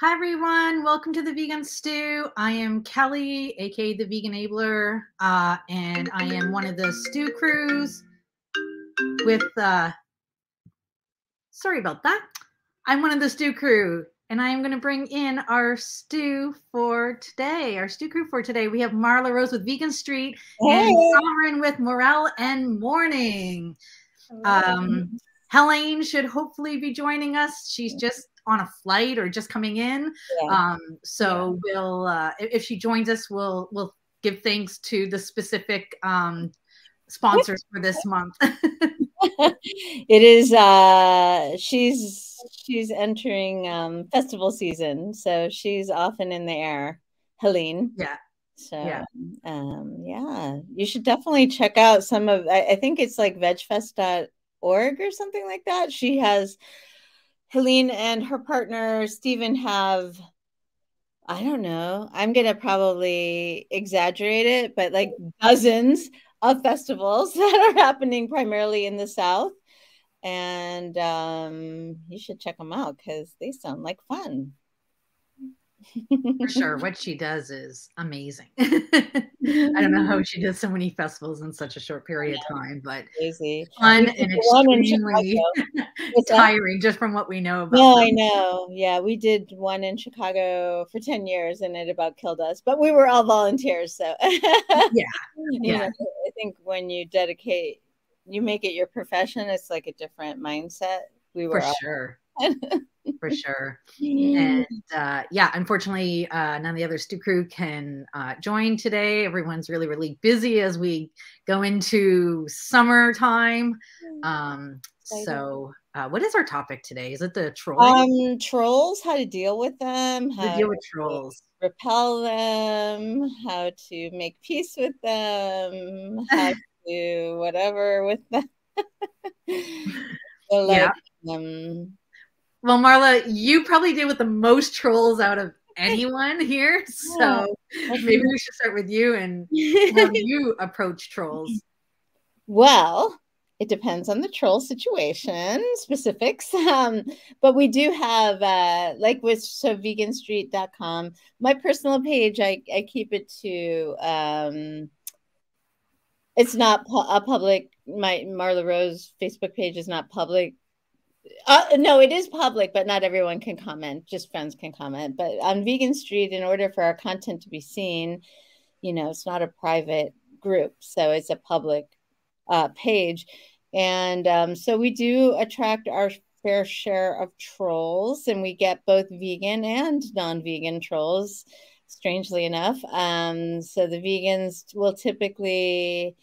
Hi, everyone. Welcome to the Vegan Stew. I am Kelly, aka the Vegan Abler, uh, and I am one of the stew crews with, uh, sorry about that. I'm one of the stew crew, and I am going to bring in our stew for today. Our stew crew for today. We have Marla Rose with Vegan Street Hey. and Sovereign with Morel and Morning. Um, Helene should hopefully be joining us. She's just on a flight or just coming in. Yeah. Um, so we'll uh, if if she joins us, we'll we'll give thanks to the specific um, sponsors for this month. it is uh she's she's entering um festival season so she's often in the air helene yeah, so Yeah. um yeah you should definitely check out some of i, I think it's like vegfest.org or something like that she has helene and her partner stephen have i don't know i'm gonna probably exaggerate it but like dozens of festivals that are happening primarily in the south. And um you should check them out because they sound like fun for sure. What she does is amazing. I don't know how she does so many festivals in such a short period of time, but crazy fun and did one in extremely Chicago. What's that? tiring just from what we know about. No, them. I know. Yeah, we did one in Chicago for 10 years and it about killed us, but we were all volunteers. So, Yeah, yeah. know, I think when you dedicate, you make it your profession, it's like a different mindset. We were for all- sure. For sure. and uh, yeah unfortunately uh, none of the other stew crew can uh, join today. Everyone's really really busy as we go into summertime. Um, so uh, what is our topic today? Is it the troll um, trolls, how to deal with them, the how deal with to trolls. repel them, how to make peace with them, how to whatever with them. so like, um, well marla you probably deal with the most trolls out of anyone here so maybe we should start with you and how you approach trolls Well, it depends on the troll situation specifics. Um, but we do have uh like with so veganstreet.com, my personal page, I, I keep it to um it's not pu- a public my Marla Rose Facebook page is not public. Uh, no, it is public, but not everyone can comment. Just friends can comment. But on Vegan Street, in order for our content to be seen, you know, it's not a private group, so it's a public uh, page. And um, so we do attract our fair share of trolls, and we get both vegan and non vegan trolls, strangely enough. Um, so the vegans will typically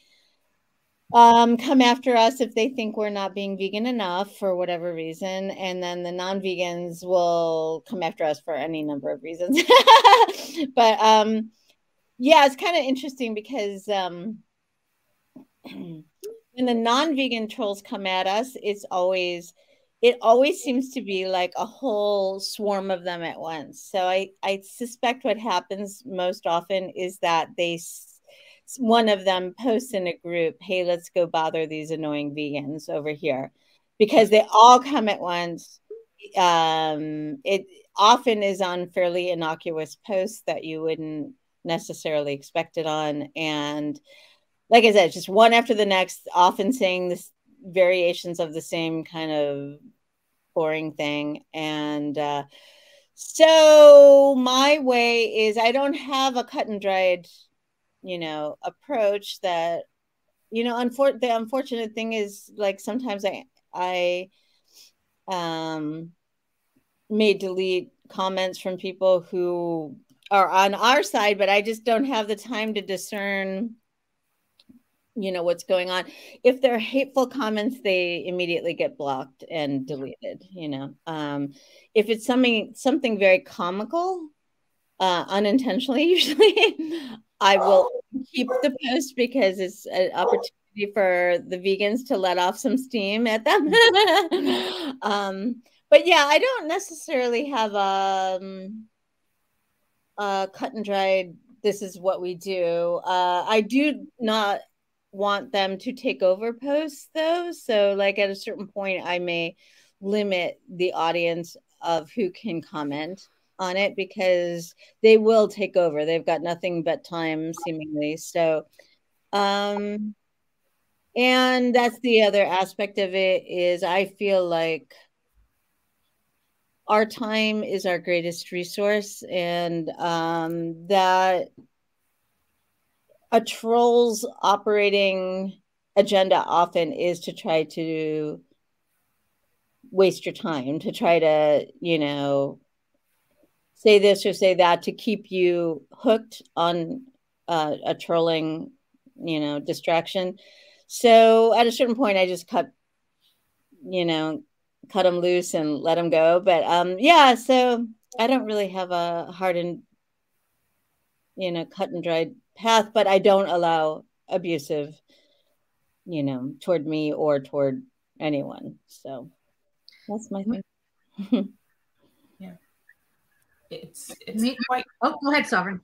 um, come after us if they think we're not being vegan enough for whatever reason. And then the non vegans will come after us for any number of reasons. but um, yeah, it's kind of interesting because. Um, when the non-vegan trolls come at us it's always it always seems to be like a whole swarm of them at once so i i suspect what happens most often is that they one of them posts in a group hey let's go bother these annoying vegans over here. Because they all come at once. Um it often is on fairly innocuous posts that you wouldn't necessarily expect it on. And like I said, just one after the next, often saying this variations of the same kind of boring thing. And uh, so my way is I don't have a cut and dried, you know, approach that, you know, unfor- the unfortunate thing is like sometimes I, I, um, may delete comments from people who are on our side, but I just don't have the time to discern you know what's going on. If they're hateful comments they immediately get blocked and deleted you know. Um if it's something something very comical uh unintentionally usually i will keep the post because it's an opportunity for the vegans to let off some steam at them. Um but yeah i don't necessarily have um uh cut and dried this is what we do. Uh i do not want them to take over posts though. So like at a certain point i may limit the audience of who can comment on it because they will take over. They've got nothing but time seemingly. So um and that's the other aspect of it is I feel like our time is our greatest resource and um that a troll's operating agenda often is to try to waste your time to try to you know say this or say that to keep you hooked on uh, a trolling you know distraction. So at a certain point i just cut you know cut them loose and let them go. But um yeah so i don't really have a hard and you know cut and dried path but i don't allow abusive you know toward me or toward anyone. So that's my thing. yeah it's it's Me, quite oh go ahead sovereign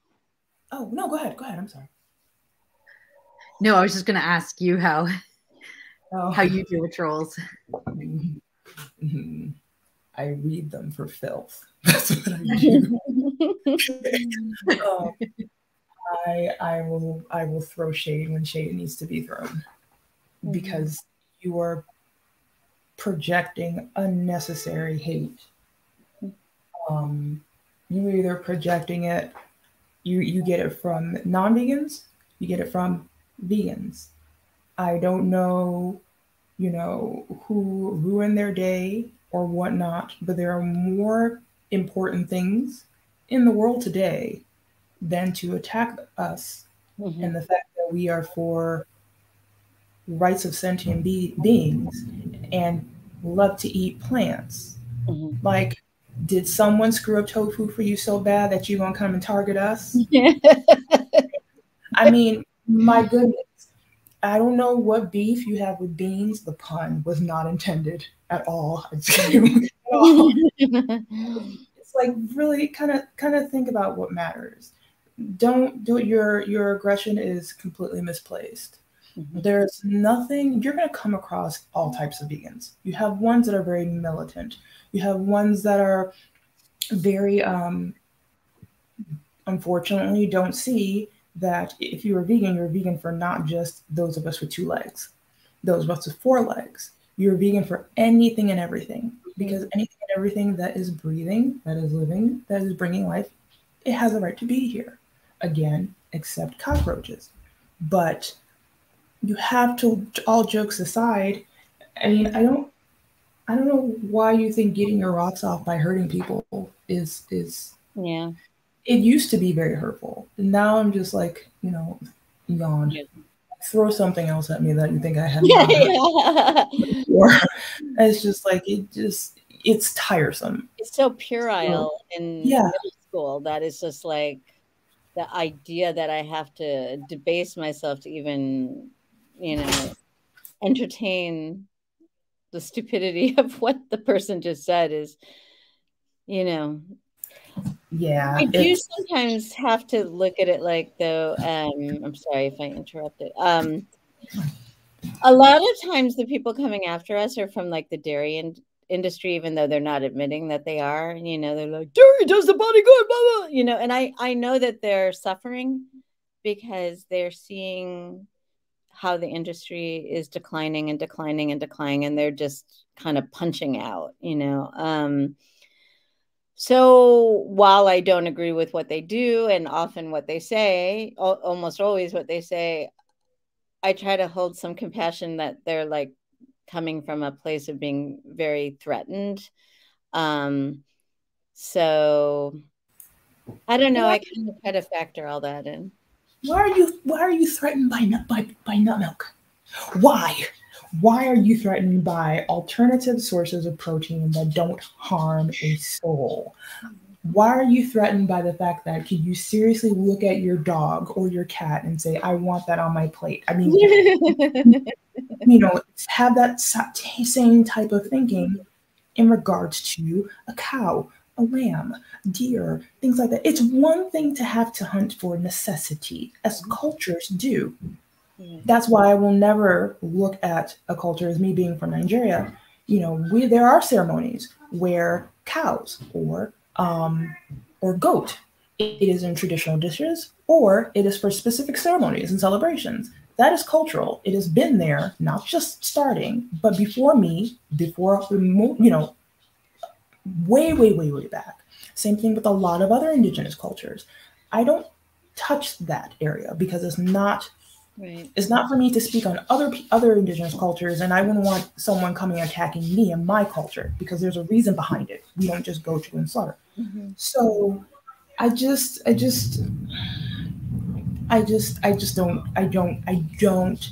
oh no go ahead go ahead i'm sorry no i was just going to ask you how oh. how you deal with trolls mm-hmm. i read them for filth that's what i do um, I I will I will throw shade when shade needs to be thrown mm-hmm. because you are projecting unnecessary hate. Um, you either projecting it, you you get it from non-vegans, you get it from vegans. I don't know, you know, who ruined their day or whatnot, but there are more important things in the world today than to attack us mm-hmm. and the fact that we are for rights of sentient be- beings and love to eat plants. Mm-hmm. Like, did someone screw up tofu for you so bad that you're gonna come and target us? I mean, my goodness. I don't know what beef you have with beans. The pun was not intended at all. it's like really kind of kind of think about what matters don't do it. Your your aggression is completely misplaced. Mm-hmm. There's nothing you're going to come across all types of vegans. You have ones that are very militant. You have ones that are very um, unfortunately don't see that if you're a vegan, you're a vegan for not just those of us with two legs, those of us with four legs. You're a vegan for anything and everything mm-hmm. because anything and everything that is breathing, that is living, that is bringing life, it has a right to be here again, except cockroaches. But you have to, all jokes aside, I mean, I don't, I don't know why you think getting your rocks off by hurting people is is yeah. It used to be very hurtful, and now I'm just like, you know, yawn. Yeah. Throw something else at me that you think I have. Yeah, yeah. Or it's just like it just it's tiresome. It's so puerile so, in yeah. middle school that is just like the idea that I have to debase myself to even, you know, entertain the stupidity of what the person just said is, you know. Yeah. I do sometimes have to look at it like though, um, I'm sorry if I interrupted. Um a lot of times the people coming after us are from like the dairy and industry, even though they're not admitting that they are. And, you know, they're like, dairy does the body good, blah, blah. You know, and I I know that they're suffering because they're seeing how the industry is declining and declining and declining, and they're just kind of punching out. You know. Um, so while I don't agree with what they do and often what they say, almost always what they say, I try to hold some compassion that they're like coming from a place of being very threatened. Um, so I don't know. I kind of try to factor all that in. Why are you Why are you threatened by nut by by nut milk? Why? Why are you threatened by alternative sources of protein that don't harm a soul? Why are you threatened by the fact that can you seriously look at your dog or your cat and say, "I want that on my plate"? I mean, you know, have that same type of thinking in regards to a cow, a lamb, deer, things like that. It's one thing to have to hunt for necessity, as cultures do. That's why I will never look at a culture as me being from Nigeria. You know, we there are ceremonies where cows or um, or goat. It is in traditional dishes, or it is for specific ceremonies and celebrations. That is cultural. It has been there, not just starting, but before me, before you know, way, way, way, way back. Same thing with a lot of other indigenous cultures. I don't touch that area because it's not Right. It's not for me to speak on other other indigenous cultures, and I wouldn't want someone coming attacking me and my culture because there's a reason behind it. We don't just go to and slaughter. Mm-hmm. So, I just, I just, I just, I just don't, I don't, I don't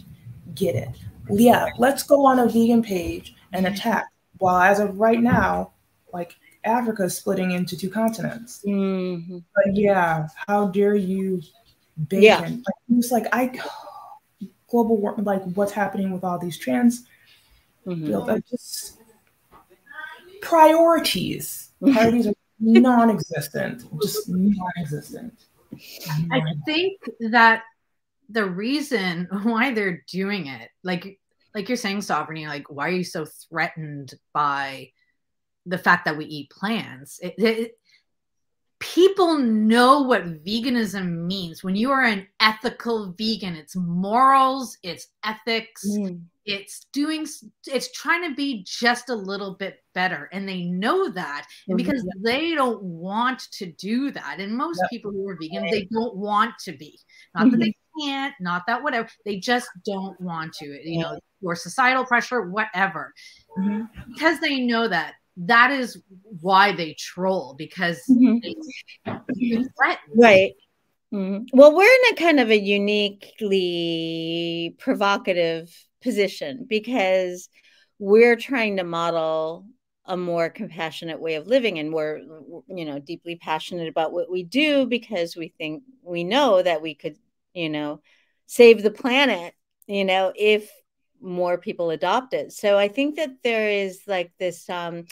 get it. Yeah, let's go on a vegan page and attack. While as of right now, like Africa splitting into two continents. Mm-hmm. But yeah, how dare you bacon? Yeah. Like, it's like I global warming, like what's happening with all these trans mm-hmm. just priorities. Priorities are non-existent, just non-existent. I think that the reason why they're doing it, like like you're saying, sovereignty, like why are you so threatened by the fact that we eat plants? It, it, people know what veganism means. When you are an ethical vegan, it's morals, it's ethics, mm. it's doing, it's trying to be just a little bit better. And they know that. And mm-hmm. because they don't want to do that. And most yep. people who are vegan, they don't want to be. Not mm-hmm. that they can't, not that whatever. They just don't want to, you know, or societal pressure, whatever. Mm-hmm. Because they know that that is why they troll because mm-hmm. they, right mm-hmm. well we're in a kind of a uniquely provocative position because we're trying to model a more compassionate way of living and we're you know deeply passionate about what we do because we think we know that we could you know save the planet you know if more people adopt it. So I think that there is like this um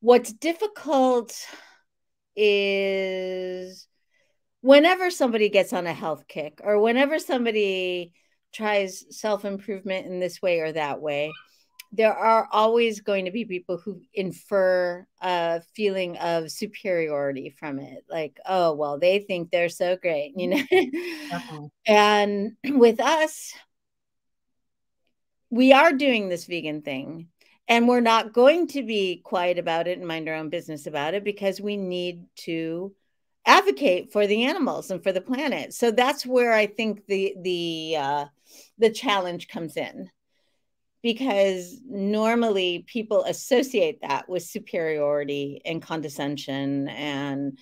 what's difficult is whenever somebody gets on a health kick or whenever somebody tries self-improvement in this way or that way, there are always going to be people who infer a feeling of superiority from it like oh well they think they're so great you know uh-huh. and with us we are doing this vegan thing and we're not going to be quiet about it and mind our own business about it because we need to advocate for the animals and for the planet. So that's where i think the the uh, the challenge comes in. Because normally people associate that with superiority and condescension and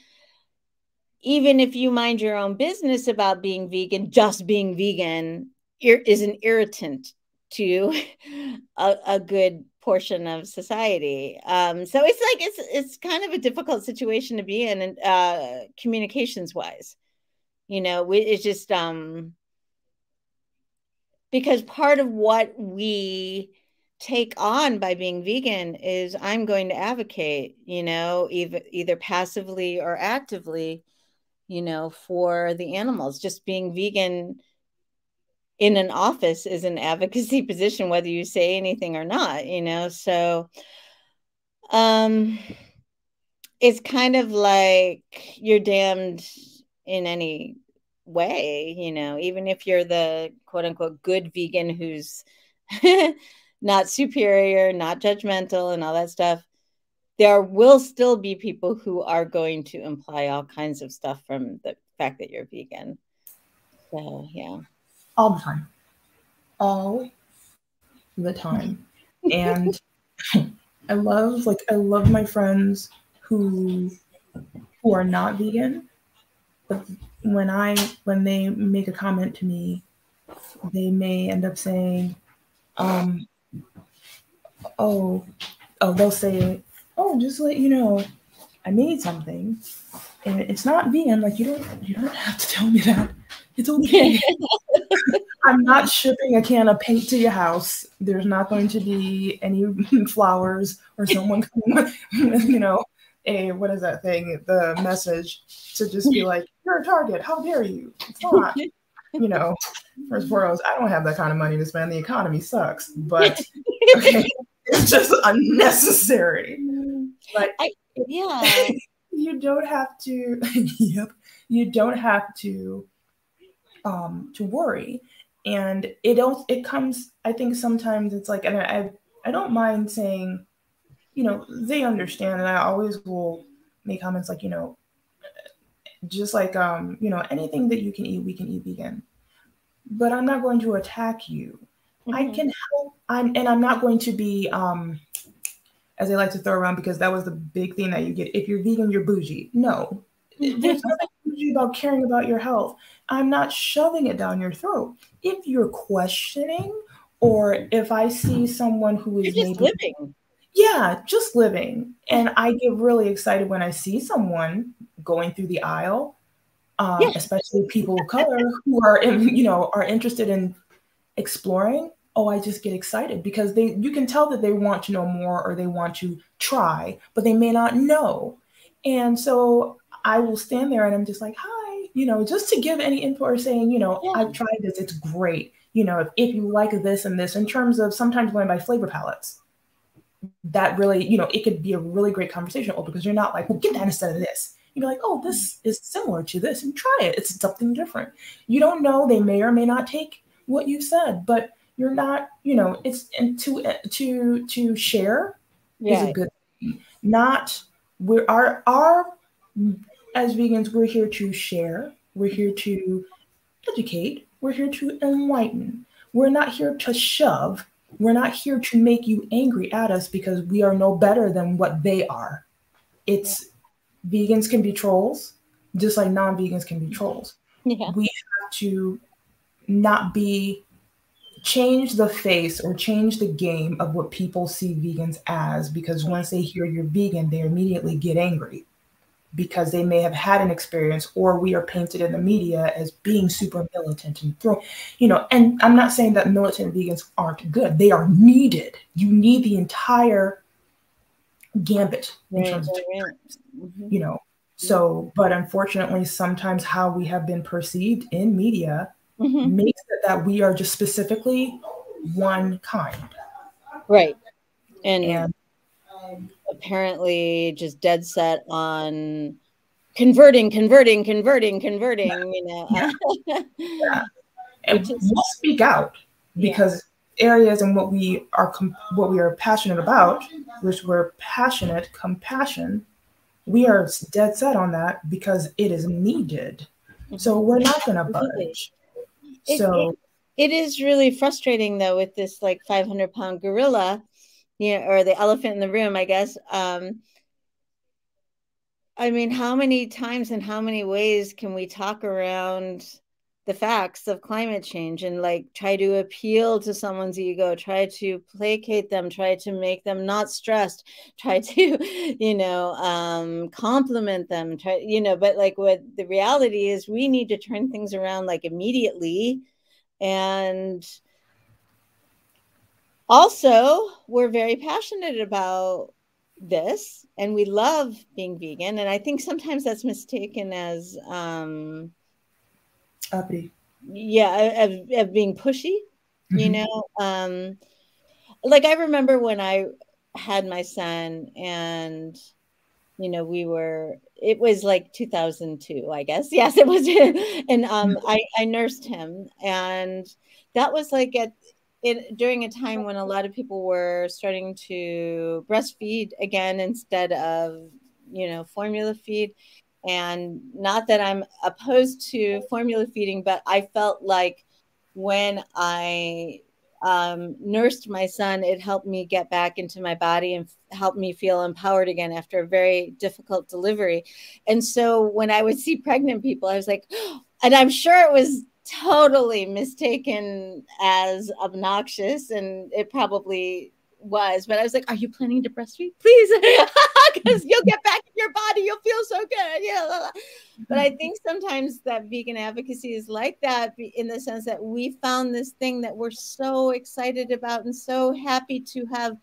even if you mind your own business about being vegan just being vegan is an irritant to a, a good portion of society. Um, so it's like it's it's kind of a difficult situation to be in, uh, communications wise. You know, we, it's just um, because part of what we take on by being vegan is I'm going to advocate, you know, either either passively or actively, you know, for the animals. Just being vegan in an office is an advocacy position whether you say anything or not you know? So um it's kind of like you're damned in any way you know? Even if you're the quote unquote good vegan who's not superior not judgmental and all that stuff there will still be people who are going to imply all kinds of stuff from the fact that you're vegan. So yeah all the time, all the time. and I love like I love my friends who who are not vegan, but when I when they make a comment to me, they may end up saying, um, oh, oh, they'll say, oh, just let you know, I made something, and it's not vegan. Like you don't you don't have to tell me that. It's okay. I'm not shipping a can of paint to your house. There's not going to be any flowers or someone coming with, you know, a what is that thing? The message to just be like, "You're a target. How dare you?" It's not. You know, first foremost, I don't have that kind of money to spend. The economy sucks, but okay, it's just unnecessary. But I, yeah, you don't have to yep you don't have to um to worry and it don't it comes i think sometimes it's like and i i don't mind saying you know they understand and i always will make comments like you know just like um you know anything that you can eat we can eat vegan. But i'm not going to attack you. Mm-hmm. i can help. I'm and i'm not going to be um as they like to throw around because that was the big thing that you get. If you're vegan you're bougie. No. Mm-hmm. there's nothing about caring about your health. I'm not shoving it down your throat. If you're questioning or if i see someone who is just maybe, living. Yeah just living. And i get really excited when i see someone going through the aisle um, yeah. especially people of color who are in, you know are interested in exploring. Oh i just get excited because they you can tell that they want to know more or they want to try but they may not know. And so i will stand there and i'm just like hi you know just to give any input or saying you know yeah. i've tried this it's great you know if, if you like this and this in terms of sometimes going by flavor palettes that really you know it could be a really great conversation because you're not like well get that instead of this you'd be like, oh, this mm-hmm. is similar to this, and try it. It's something different. You don't know; they may or may not take what you said, but you're not, you know, it's and to uh, to to share yeah. is a good thing. Not we're our our as vegans, we're here to share. We're here to educate. We're here to enlighten. We're not here to shove. We're not here to make you angry at us because we are no better than what they are. It's vegans can be trolls, just like non-vegans can be trolls. Yeah. We have to not be change the face or change the game of what people see vegans as because once they hear you're vegan, they immediately get angry because they may have had an experience or we are painted in the media as being super militant and throw you know and i'm not saying that militant vegans aren't good they are needed you need the entire gambit in right, terms of right. Mm-hmm. you know so but unfortunately sometimes how we have been perceived in media mm-hmm. makes it that we are just specifically one kind right and, and apparently just dead set on converting converting converting converting yeah. you know yeah. yeah. and we'll speak out because areas and what we are what we are passionate about, which we're passionate compassion, we are dead set on that because it is needed. So we're not going to budge. It, so it, it is really frustrating though with this like 500 pound gorilla, you know, or the elephant in the room, I guess. Um, I mean, how many times and how many ways can we talk around the facts of climate change and like try to appeal to someone's ego try to placate them try to make them not stressed try to you know um compliment them try you know but like what the reality is we need to turn things around like immediately and also we're very passionate about this and we love being vegan and i think sometimes that's mistaken as um uppity yeah of, of being pushy mm-hmm. you know um like i remember when i had my son and you know we were it was like 2002 i guess yes it was and um mm-hmm. i i nursed him and that was like at it during a time when a lot of people were starting to breastfeed again instead of you know formula feed and not that I'm opposed to formula feeding, but I felt like when I um, nursed my son, it helped me get back into my body and helped me feel empowered again after a very difficult delivery. And so when I would see pregnant people, I was like, and I'm sure it was totally mistaken as obnoxious, and it probably was, but I was like, Are you planning to breastfeed? Please, because you'll get back in your body, you'll feel so good. Yeah. But I think sometimes that vegan advocacy is like that in the sense that we found this thing that we're so excited about and so happy to have.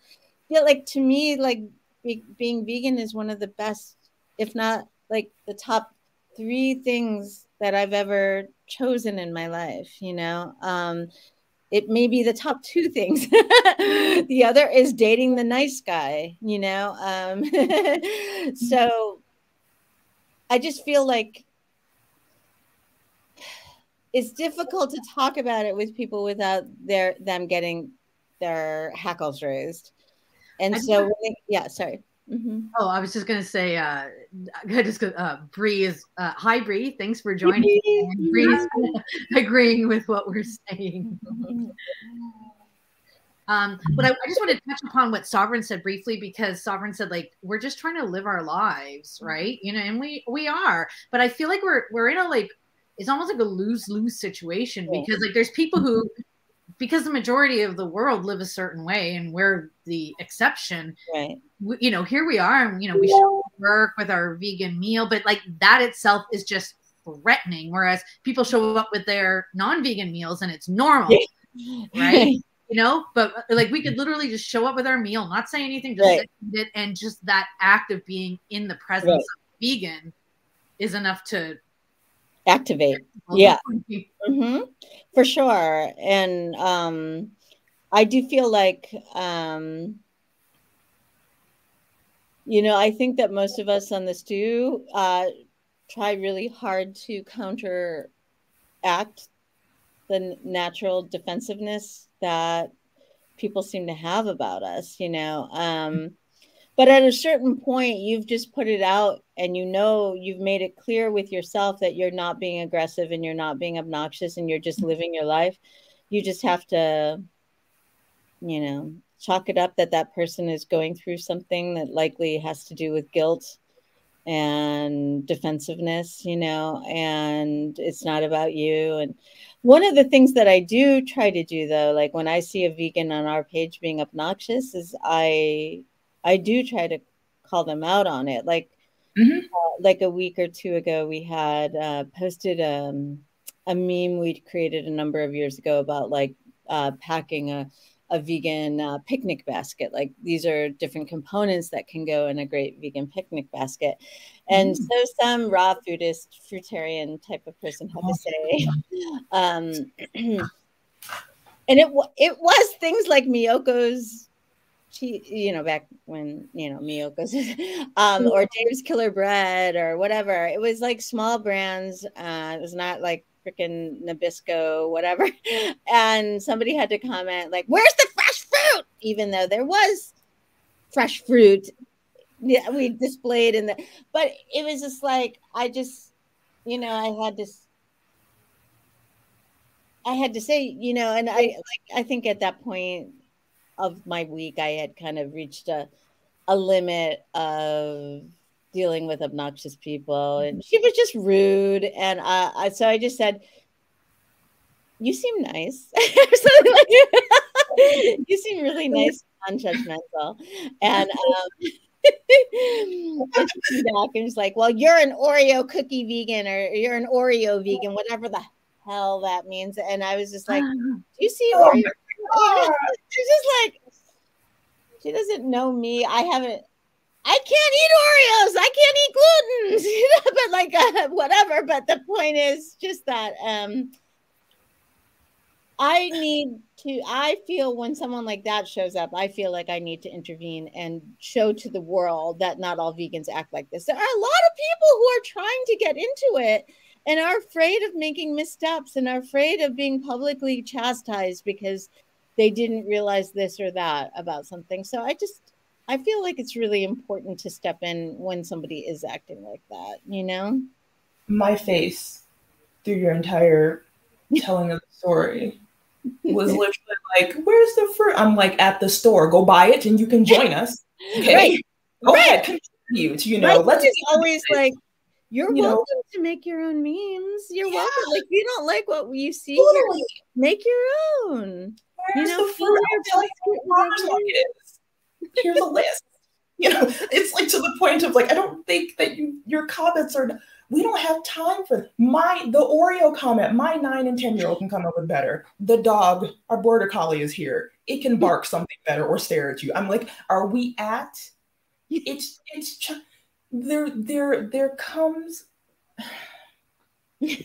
Yeah, like to me, like be, being vegan is one of the best, if not like the top three things that I've ever chosen in my life, you know. Um, it may be the top two things. the other is dating the nice guy, you know. Um, so I just feel like it's difficult to talk about it with people without their them getting their hackles raised. And so, yeah, sorry. Mm-hmm. Oh, I was just gonna say, uh, I just uh, Bree is uh, hi Bree, thanks for joining. Bree's agreeing with what we're saying. Mm-hmm. Um, but I, I, just want to touch upon what Sovereign said briefly because Sovereign said like we're just trying to live our lives, right? You know, and we we are, but I feel like we're we're in a like it's almost like a lose lose situation because like there's people who because the majority of the world live a certain way and we're the exception right. we, you know here we are and you know we show work with our vegan meal but like that itself is just threatening whereas people show up with their non-vegan meals and it's normal right? You know but like we mm-hmm. could literally just show up with our meal not say anything just right. it and just that act of being in the presence right. of vegan is enough to activate. Yeah. mm-hmm. for sure. And um i do feel like um you know i think that most of us on this do uh try really hard to counteract the natural defensiveness that people seem to have about us you know? Um but at a certain point you've just put it out and you know you've made it clear with yourself that you're not being aggressive and you're not being obnoxious and you're just mm-hmm. living your life. You just have to you know chalk it up that that person is going through something that likely has to do with guilt and defensiveness you know and it's not about you. And one of the things that i do try to do though like when i see a vegan on our page being obnoxious is i I do try to call them out on it. Like mm-hmm. uh, like a week or two ago, we had uh, posted um, a meme we'd created a number of years ago about like uh, packing a a vegan uh, picnic basket. Like these are different components that can go in a great vegan picnic basket. And mm. so some raw foodist, fruitarian type of person had to say, um, and it it was things like Miyoko's she, you know, back when, you know, Miyoko's, um, or Dave's Killer Bread or whatever. It was like small brands. Uh, it was not like freaking Nabisco, whatever. And somebody had to comment, like, where's the fresh fruit? Even though there was fresh fruit yeah, we displayed in the, but it was just like, I just, you know, I had to, I had to say, you know, and I like, I think at that point, of my week, I had kind of reached a, a limit of dealing with obnoxious people, and she was just rude. And uh, I, so I just said, "You seem nice," you seem really nice, non-judgmental, and. Um, and she back and was like, "Well, you're an Oreo cookie vegan, or you're an Oreo vegan, whatever the hell that means." And I was just like, "Do you see oh she's just like she doesn't know me. I haven't. I can't eat Oreos. I can't eat gluten. but like uh, whatever. But the point is just that um, I need to. I feel when someone like that shows up, I feel like I need to intervene and show to the world that not all vegans act like this. There are a lot of people who are trying to get into it and are afraid of making missteps and are afraid of being publicly chastised because they didn't realize this or that about something. So I just I feel like it's really important to step in when somebody is acting like that, you know? My face through your entire telling of the story was literally like, Where's the fruit? I'm like, At the store, go buy it and you can join us. Okay. Right. Go right. ahead, contribute, you know. Let's just always like, you're you welcome know? to make your own memes. You're yeah. welcome. Like, if you don't like what you see, totally. here, make your own. Where's you know, the fruit? Here's a list. You know, it's like to the point of like, I don't think that you your comments are we don't have time for my the Oreo comment. My nine and ten year old can come up with better. The dog, our border collie is here. It can bark something better or stare at you. I'm like, are we at? It's it's there there there comes there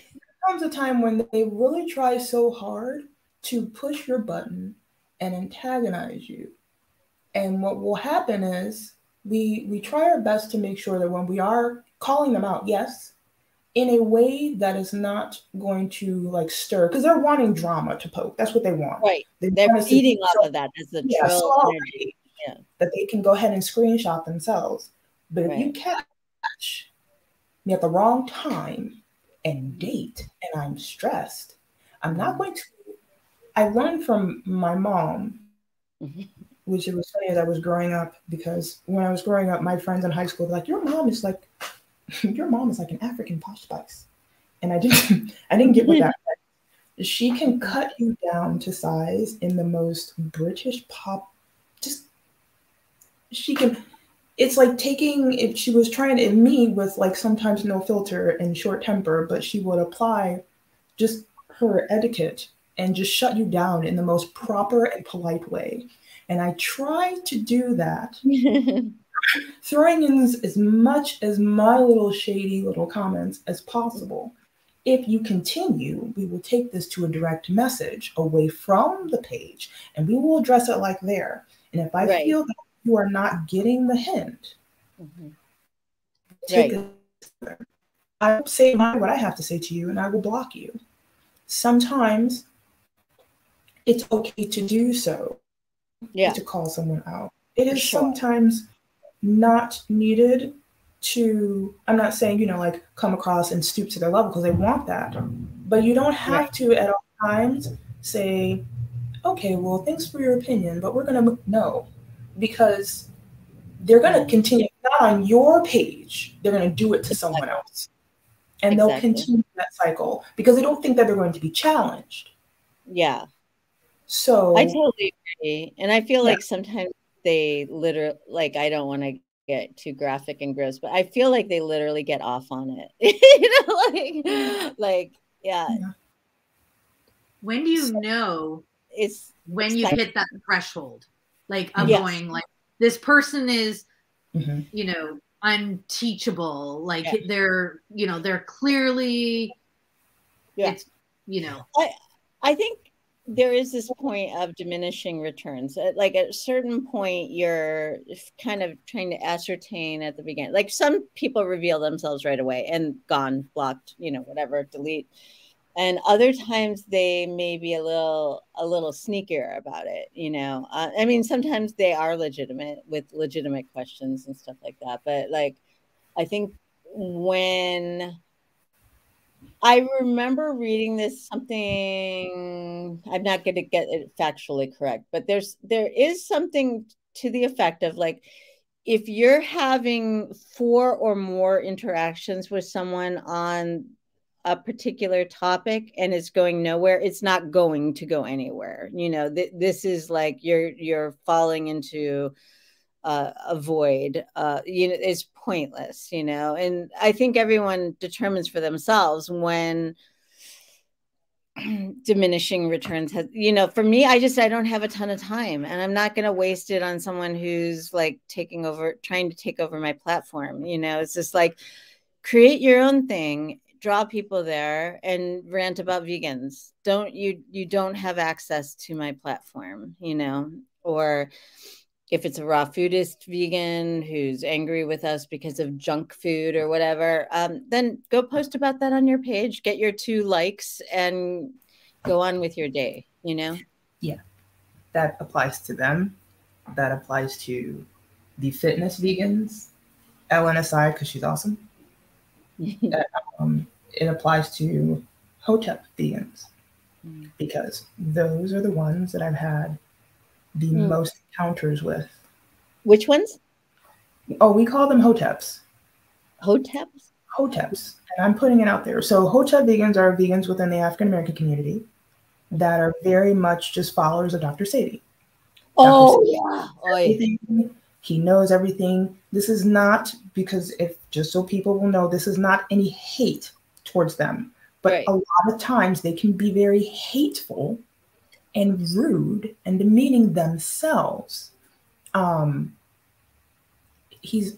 comes a time when they really try so hard to push your button and antagonize you. And what will happen is we we try our best to make sure that when we are calling them out, yes, in a way that is not going to like stir because they're wanting drama to poke. That's what they want. Right. They are feeding off of that as a yeah, energy. Yeah. That they can go ahead and screenshot themselves. But if you catch me at the wrong time and date and I'm stressed, I'm not mm-hmm. going to. I learned from my mom, mm-hmm. which it was funny as I was growing up because when I was growing up, my friends in high school were like, Your mom is like your mom is like an African posh spice. And I didn't I didn't get what that meant. She can cut you down to size in the most British pop just she can it's like taking if she was trying to me with like sometimes no filter and short temper, but she would apply just her etiquette and just shut you down in the most proper and polite way. And I try to do that throwing in as much as my little shady little comments as possible. If you continue, we will take this to a direct message away from the page and we will address it like there. And if I right. feel that you are not getting the hint, mm-hmm. take right. it. I will say my, what I have to say to you and I will block you. Sometimes it's okay to do so. Yeah. To call someone out. It is sure. sometimes not needed to i'm not saying you know like come across and stoop to their level because they want that but you don't have right. to at all times say okay well thanks for your opinion but we're going to no because they're going to continue not on your page they're going to do it to someone else and exactly. they'll continue that cycle because they don't think that they're going to be challenged yeah so i totally agree and i feel yeah. like sometimes they literally like I don't want to get too graphic and gross, but I feel like they literally get off on it. you know, like like yeah. When do you know it's when you hit that threshold? Like of yes. going like this person is mm-hmm. you know unteachable like yeah. they're you know they're clearly yeah. it's you know I I think there is this point of diminishing returns. Like at a certain point, you're kind of trying to ascertain at the beginning. Like some people reveal themselves right away and gone, blocked, you know, whatever, delete. And other times they may be a little a little sneakier about it, you know. Uh, I mean, sometimes they are legitimate with legitimate questions and stuff like that. But like, I think when I remember reading this something. I'm not going to get it factually correct, but there's there is something to the effect of like if you're having four or more interactions with someone on a particular topic and it's going nowhere it's not going to go anywhere you know th- this is like you're you're falling into uh, void. uh, you know is pointless you know? And i think everyone determines for themselves when diminishing returns has you know for me i just i don't have a ton of time and i'm not going to waste it on someone who's like taking over trying to take over my platform you know? It's just like create your own thing draw people there and rant about vegans. Don't you you don't have access to my platform you know? Or if it's a raw foodist vegan who's angry with us because of junk food or whatever, um, then go post about that on your page, get your two likes, and go on with your day, you know? Yeah, that applies to them. That applies to the fitness vegans, Ellen aside, because she's awesome. that, um, it applies to Hotep vegans mm. because those are the ones that I've had the mm. most encounters with. Which ones? Oh, we call them Hoteps. Hoteps? Hoteps. And I'm putting it out there. So Hotep vegans are vegans within the African American community that are very much just followers of Dr. Sebi. Oh, yeah. Oh, yeah. He knows everything. This is not because if just so people will know, this is not any hate towards them. But right. a lot of times they can be very hateful and rude and demeaning themselves um he's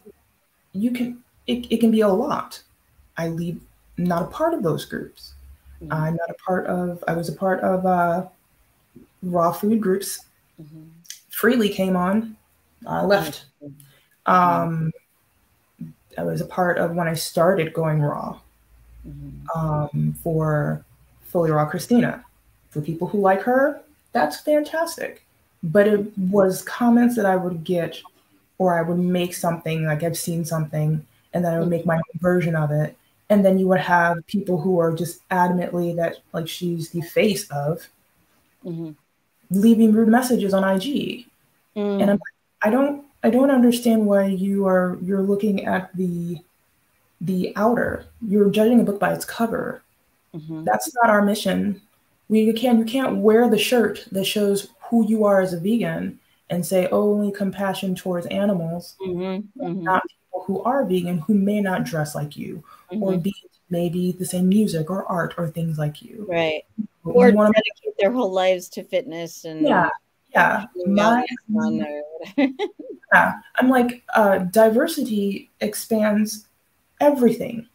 you can it, it can be a lot i leave not a part of those groups mm-hmm. i'm not a part of i was a part of uh raw food groups mm-hmm. freely came on i left mm-hmm. um I was a part of when I started going raw Mhm. um, for Fully Raw Kristina. For people who like her, that's fantastic. But it was comments that I would get, or I would make something like I've seen something, and then I would make my own version of it. And then you would have people who are just adamantly that like she's the face of Mhm. leaving rude messages on IG. Mm. And I'm I don't I don't understand why you are you're looking at the the outer. You're judging a book by its cover. Mhm. That's not our mission. We can you can't wear the shirt that shows who you are as a vegan and say only compassion towards animals, Mhm. Mhm. not people who are vegan who may not dress like you or Mhm. be maybe the same music or art or things like you. Right. Or wanna- dedicate their whole lives to fitness and yeah, yeah. My, yeah. I'm like uh, diversity expands everything.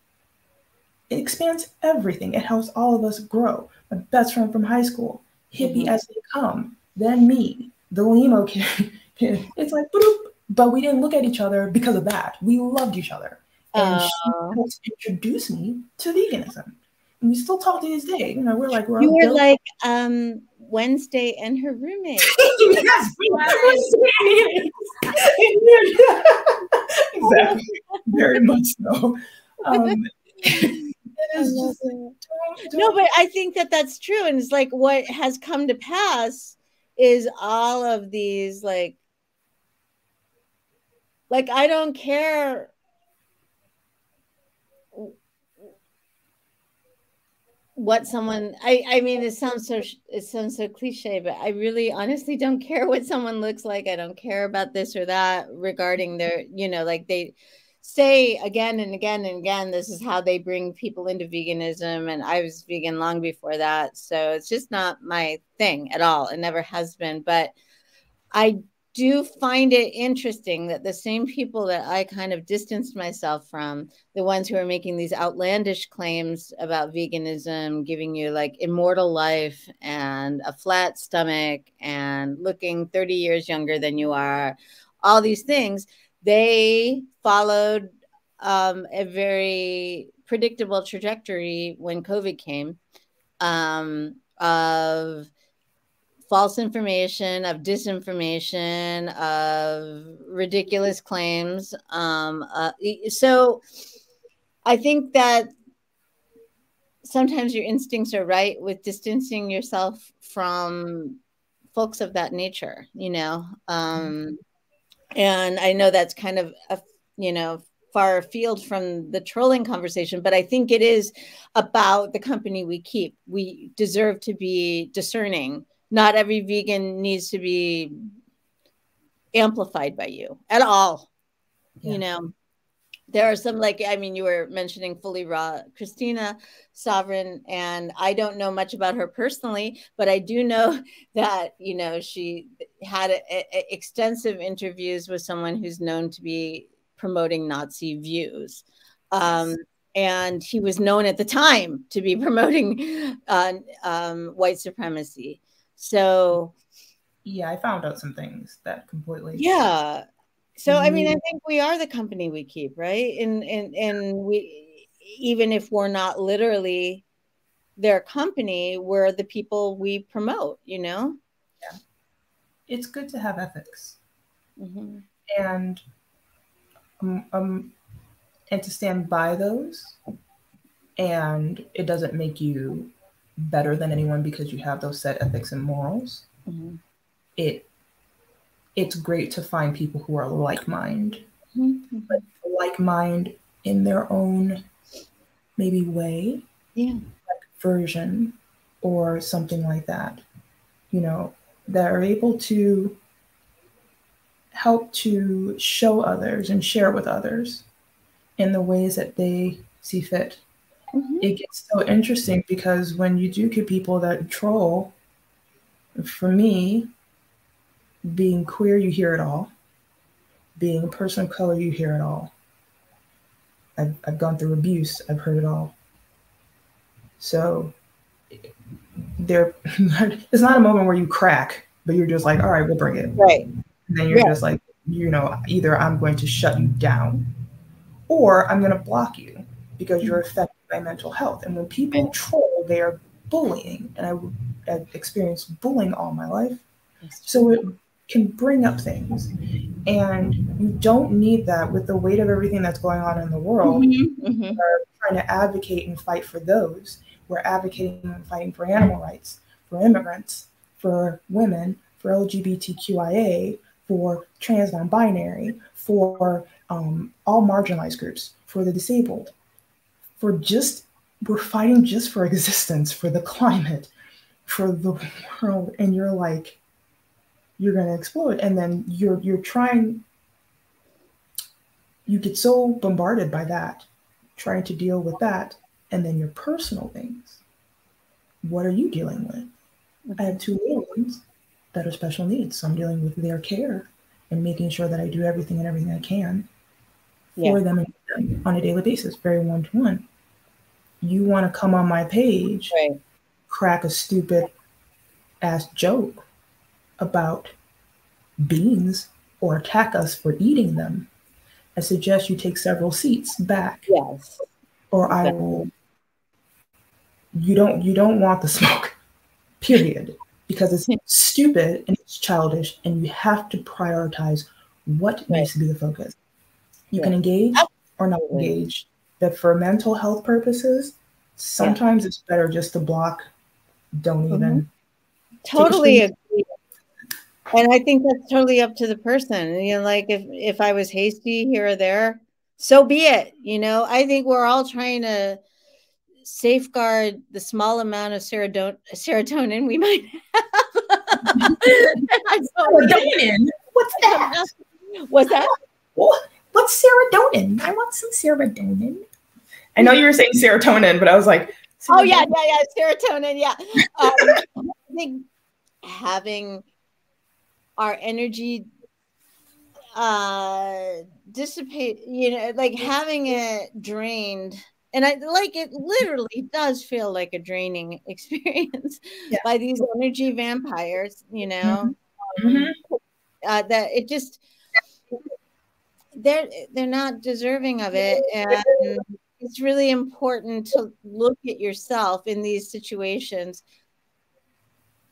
It expands everything. It helps all of us grow. My best friend from high school, hippie Mhm. as they come, then me, the limo kid. it's like, bloop. but we didn't look at each other because of that. We loved each other. And she Oh. helped introduce me to veganism. And we still talk to this day. You know, we're like, we're you were like um Wednesday and her roommate. yes, we exactly. Very much so. Um, it I is love just don't, No, but I think that that's true. And it's like what has come to pass is all of these like like I don't care what someone I I mean it sounds so it sounds so cliche but I really honestly don't care what someone looks like I don't care about this or that regarding their you know like they say again and again and again this is how they bring people into veganism and I was vegan long before that so it's just not my thing at all it never has been but I do find it interesting that the same people that I kind of distanced myself from the ones who are making these outlandish claims about veganism giving you like immortal life and a flat stomach and looking 30 years younger than you are all these things they followed um, a very predictable trajectory when COVID came um, of false information, of disinformation, of ridiculous claims. Um, uh, so I think that sometimes your instincts are right with distancing yourself from folks of that nature, you know. Um, and I know that's kind of a you know far afield from the trolling conversation, but I think it is about the company we keep. We deserve to be discerning. Not every vegan needs to be amplified by you at all. Yeah. You know, there are some like I mean, you were mentioning fully raw Kristina Sovereign, and I don't know much about her personally, but I do know that you know she had a, a- extensive interviews with someone who's known to be promoting Nazi views. Um, and he was known at the time to be promoting uh, um, white supremacy. So, yeah, I found out some things that completely. yeah. So, I mean, I Mhm. think we are the company we keep, right? And and and we, even if we're not literally their company, we're the people we promote. You know. Yeah. It's good to have ethics. Mhm. and um, um and to stand by those and it doesn't make you better than anyone because you have those set ethics and morals Mhm. it it's great to find people who are like mind Mhm. like mind in their own maybe way Yeah. version or something like that you know that are able to help to show others and share with others in the ways that they see fit Mhm. it gets so interesting because when you do get people that troll for me being queer you hear it all being a person of color you hear it all i've, I've gone through abuse i've heard it all so there it's not a moment where you crack but you're just like all right we'll bring it Right. and then you're Yeah. just like you know either i'm going to shut you down or I'm going to block you because you're affected by mental health. And when people troll, they are bullying, and I, I've experienced bullying all my life. So it can bring up things, and you don't need that with the weight of everything that's going on in the world. Mhm, mhm. We're trying to advocate and fight for those. We're advocating and fighting for animal rights, for immigrants, for women, for LGBTQIA, for trans non-binary, for um, all marginalized groups, for the disabled, for just we're fighting just for existence, for the climate, for the world, and you're like, you're gonna explode, and then you're you're trying. You get so bombarded by that, trying to deal with that, and then your personal things. What are you dealing with? I have two little ones that are special needs, so I'm dealing with their care and making sure that I do everything and everything I can for Yeah. them on a daily basis, very one to one. You want to come on my page, Right. crack a stupid ass joke about beans or attack us for eating them. I suggest you take several seats back, Yes. or I will. You don't. You don't want the smoke. Period. Because it's stupid and it's childish, and you have to prioritize what Right. needs to be the focus. You Yeah. can engage or not engage. But for mental health purposes, sometimes it's better just to block. Don't even. Mm-hmm. Totally agree. And I think that's totally up to the person. You know, like if if I was hasty here or there, so be it. You know, I think we're all trying to safeguard the small amount of serotonin serotonin we might have. Serotonin. What's that? What's that? What's serotonin? I want some serotonin. I know you were saying serotonin, but I was like, Oh yeah, yeah, yeah, serotonin. Yeah, um, I think having our energy uh dissipate, you know, like having it drained, and I like it. Literally does feel like a draining experience Yeah. by these energy vampires. You know, Mhm. uh, that it just they're they're not deserving of it and it's really important to look at yourself in these situations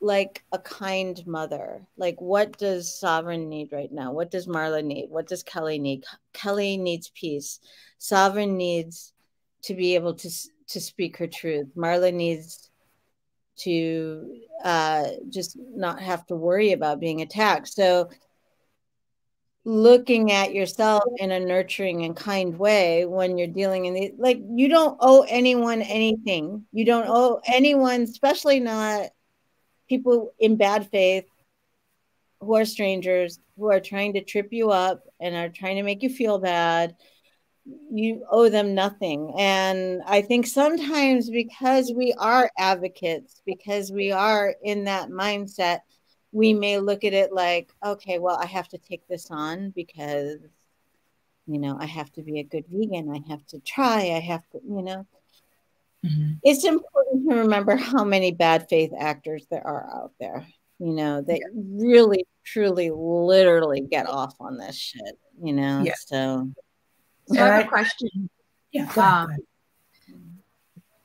like a kind mother? Like what does sovereign need right now? What does marla need? What does kelly need? Kelly needs peace. Sovereign needs to be able to to speak her truth. Marla needs to uh just not have to worry about being attacked. So looking at yourself in a nurturing and kind way when you're dealing in the like you don't owe anyone anything. You don't owe anyone especially not people in bad faith who are strangers who are trying to trip you up and are trying to make you feel bad you owe them nothing. And i think sometimes because we are advocates because we are in that mindset we may look at it like okay well i have to take this on because you know i have to be a good vegan. I have to try. I have to you know Mhm. it's important to remember how many bad faith actors there are out there you know that really truly literally get off on this shit you know Yeah. so So I have a question. Yeah. Um.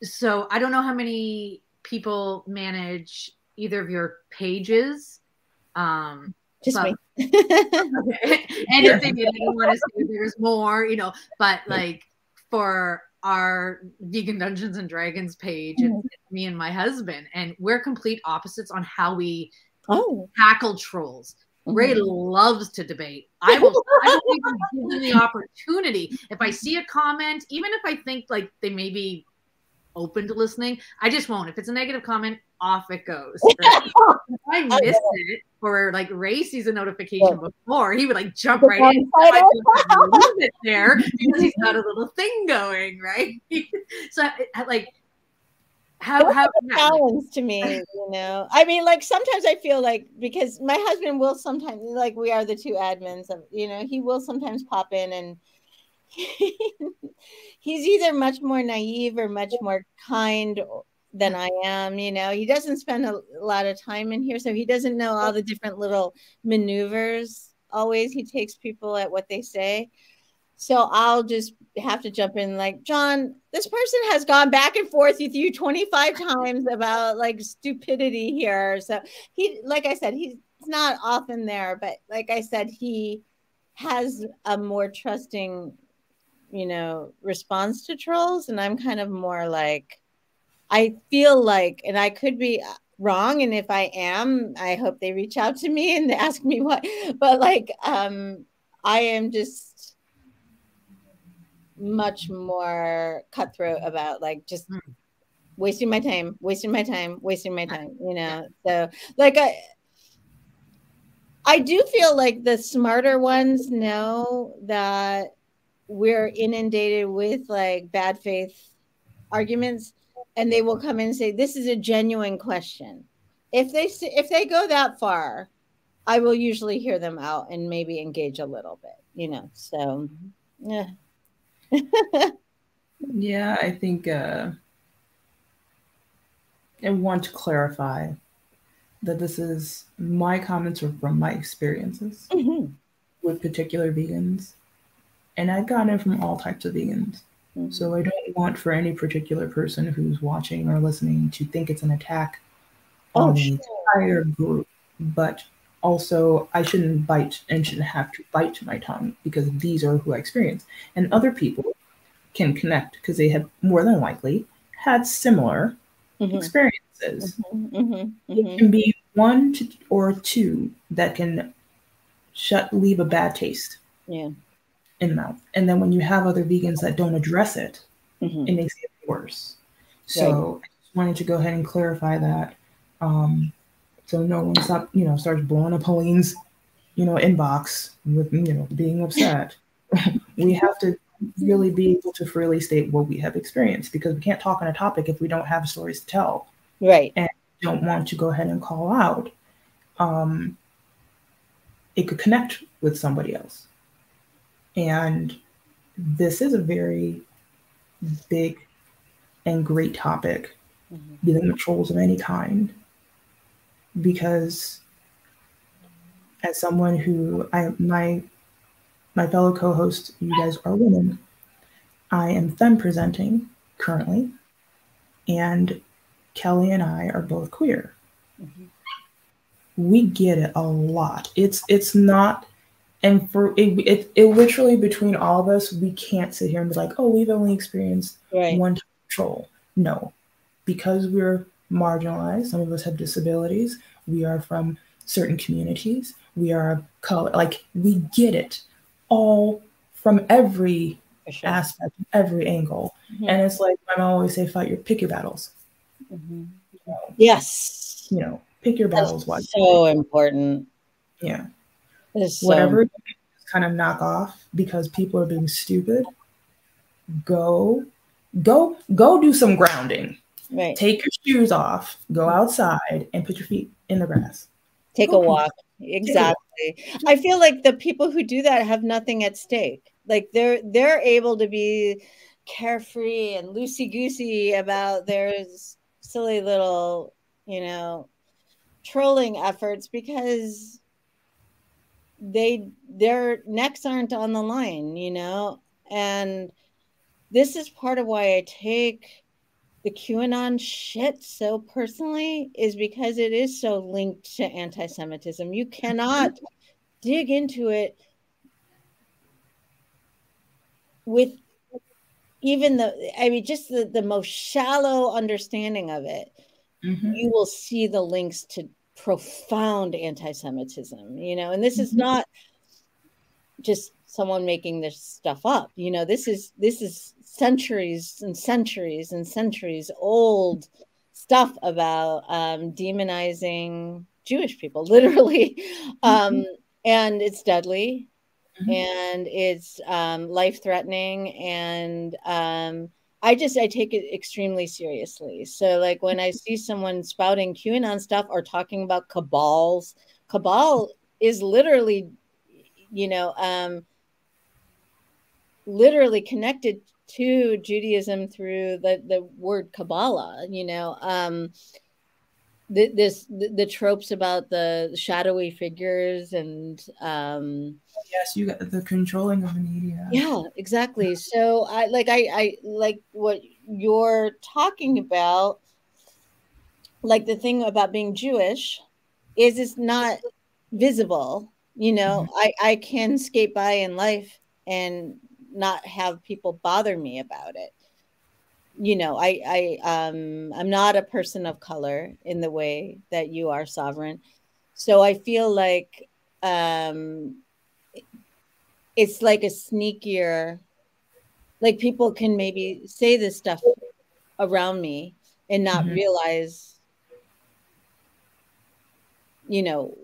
So I don't know how many people manage either of your pages. Um, just Well, me and if they didn't want to say there's more, you know, but like for our vegan dungeons and dragons page Mm-hmm. it's me and my husband and we're complete opposites on how we oh tackle trolls ray mhm. loves to debate i will i will even give him the opportunity if i see a comment even if i think like they may be open to listening i just won't. If it's a negative comment off it goes. Right? if i miss it or like ray sees a notification before he would like jump right in. I leave it there because he's got a little thing going right? So like how how a challenge to me you know? I mean like sometimes i feel like because my husband will sometimes like we are the two admins of you know he will sometimes pop in and he's either much more naive or much more kind than i am you know? He doesn't spend a lot of time in here so he doesn't know all the different little maneuvers. Always he takes people at what they say. So I'll just have to jump in like, John, this person has gone back and forth with you 25 times about like stupidity here. So he, like I said, he's not often there, but like I said, he has a more trusting, you know, response to trolls. And I'm kind of more like, I feel like, and I could be wrong. And if I am, I hope they reach out to me and ask me what, but like, um, I am just much more cutthroat about like just mm. wasting my time, wasting my time, wasting my time, you know? So like, I, I do feel like the smarter ones know that we're inundated with like bad faith arguments and they will come in and say this is a genuine question. If they if they go that far, I will usually hear them out and maybe engage a little bit, you know. So yeah. yeah, I think uh I want to clarify that this is my comments are from my experiences mm-hmm. with particular vegans. And I've gotten it from all types of vegans. Mm-hmm. So I don't want for any particular person who's watching or listening to think it's an attack oh, on the entire group. But also, I shouldn't bite and shouldn't have to bite my tongue because these are who I experience. And other people can connect because they have more than likely had similar mm-hmm. experiences. Mm-hmm, mm-hmm, it can be one to, or two that can shut leave a bad taste. Yeah. In the mouth. And then when you have other vegans that don't address it, mm-hmm. it makes it worse. So right. I just wanted to go ahead and clarify that. Um, so no one stop, you know, starts blowing up Helene's, you know, inbox with you know being upset. we have to really be able to freely state what we have experienced because we can't talk on a topic if we don't have stories to tell. Right. And don't want to go ahead and call out. Um, it could connect with somebody else. And this is a very big and great topic mm-hmm. dealing with trolls of any kind because as someone who I my my fellow co-hosts, you guys are women. I am femme presenting currently, and Kelly and I are both queer. Mm-hmm. We get it a lot. It's it's not, and for it, it, it literally between all of us, we can't sit here and be like, oh, we've only experienced right. one troll. No, because we're marginalized. Some of us have disabilities. We are from certain communities. We are color. Like we get it all from every sure. aspect, every angle. Mm-hmm. And it's like my mom always say, fight your pick your battles. Mm-hmm. You know, yes. You know, pick your battles. That's so important. Yeah. So um, Whatever kind of knock off because people are being stupid. Go, go, go do some grounding. Right. Take your shoes off, go outside, and put your feet in the grass. Take go a walk. Exactly. I feel like the people who do that have nothing at stake. Like they're they're able to be carefree and loosey goosey about their silly little, you know, trolling efforts because they their necks aren't on the line, you know, and this is part of why I take the QAnon shit so personally is because it is so linked to anti Semitism. You cannot dig into it with even the, I mean, just the, the most shallow understanding of it. Mm-hmm. You will see the links to profound anti Semitism, you know, and this mm-hmm. is not just someone making this stuff up you know this is this is centuries and centuries and centuries old stuff about um, demonizing jewish people literally um, mm-hmm. and it's deadly mm-hmm. and it's um, life threatening and um, i just i take it extremely seriously so like when i see someone spouting qanon stuff or talking about cabals cabal is literally you know um literally connected to Judaism through the, the word Kabbalah, you know. Um, the, this the, the, tropes about the shadowy figures and um yes you got the controlling of the media. Yeah exactly. So i like i i like what you're talking about like the thing about being jewish is it's not visible you know? Mm-hmm. i i can skate by in life and not have people bother me about it you know i i um i'm not a person of color in the way that you are sovereign so i feel like um it's like a sneakier like people can maybe say this stuff around me and not mm-hmm. realize you know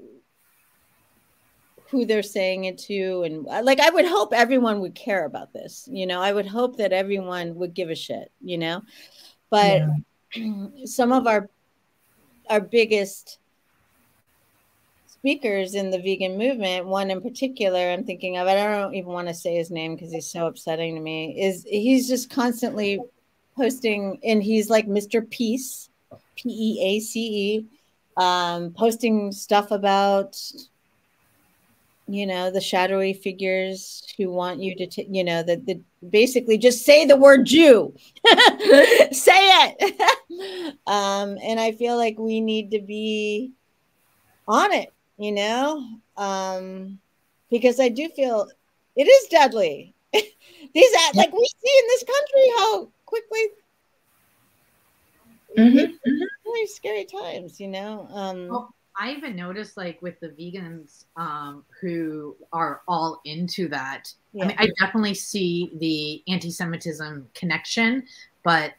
who they're saying it to and uh, like i would hope everyone would care about this you know i would hope that everyone would give a shit you know but yeah. some of our our biggest speakers in the vegan movement one in particular i'm thinking of i don't even want to say his name because he's so upsetting to me is he's just constantly posting and he's like mr peace p-e-a-c-e um, posting stuff about you know the shadowy figures who want you to t- you know the, the basically just say the word jew. Say it. Um and i feel like we need to be on it you know? Um because i do feel it is deadly. These like we see in this country how quickly mm-hmm. mm-hmm. really scary times you know? Um well, I even noticed like with the vegans um, who are all into that. Yeah. I mean, I definitely see the anti-Semitism connection, but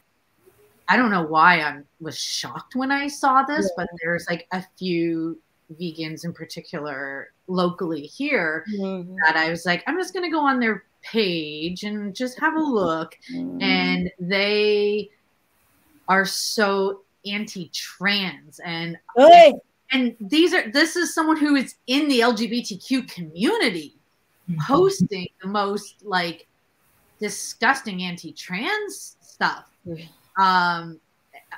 I don't know why I was shocked when I saw this. Yeah. But there's like a few vegans in particular locally here mm-hmm. that I was like, I'm just gonna go on their page and just have a look, mm-hmm. and they are so anti-trans and and these are this is someone who is in the lgbtq community mm-hmm. posting the most like disgusting anti-trans stuff. Um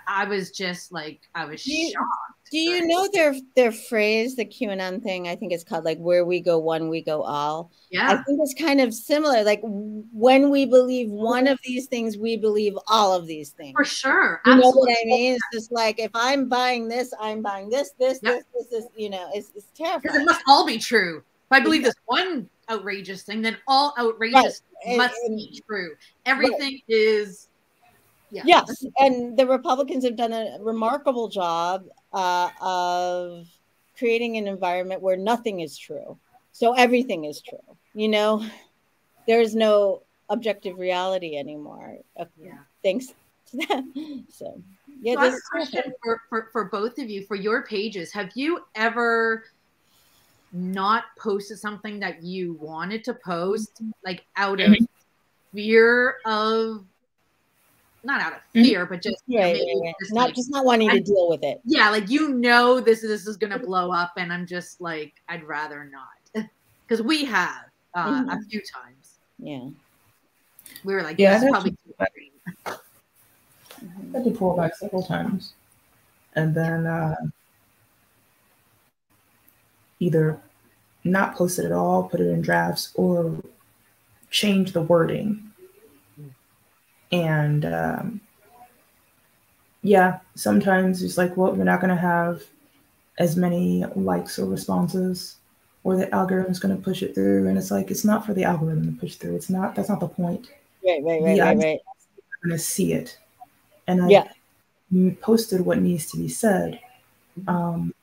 i was just like i was shocked do you know their their phrase the qanon thing i think it's called like where we go one we go all yeah. i think it's kind of similar like when we believe one of these things we believe all of these things. For sure you Absolutely. know what i mean? It's just like if i'm buying this i'm buying this this yep. this this this you know it's, it's terrifying because it must all be true. If i believe this one outrageous thing then all outrageous right. must and, be true. Everything right. is yeah. Yes, and the Republicans have done a remarkable job uh, of creating an environment where nothing is true. So everything is true. You know, there's no objective reality anymore. Yeah. Thanks to that. So, yeah. So this question for, for, for both of you for your pages. Have you ever not posted something that you wanted to post, like out of fear of not out of mm-hmm. fear, but just yeah, yeah, yeah. Just not like, just not wanting I, to deal with it. Yeah, like you know this this is gonna blow up, and I'm just like I'd rather not because we have uh, mm-hmm. a few times. Yeah, we were like, yeah, this probably. I had to pull back several times, and then uh, either not post it at all, put it in drafts, or change the wording and um, yeah, sometimes it's like, well, we're not going to have as many likes or responses, or the algorithm is going to push it through. And it's like, it's not for the algorithm to push through. It's not, that's not the point. Right, right, right, right, right. going to see it. And I yeah. posted what needs to be said. Um,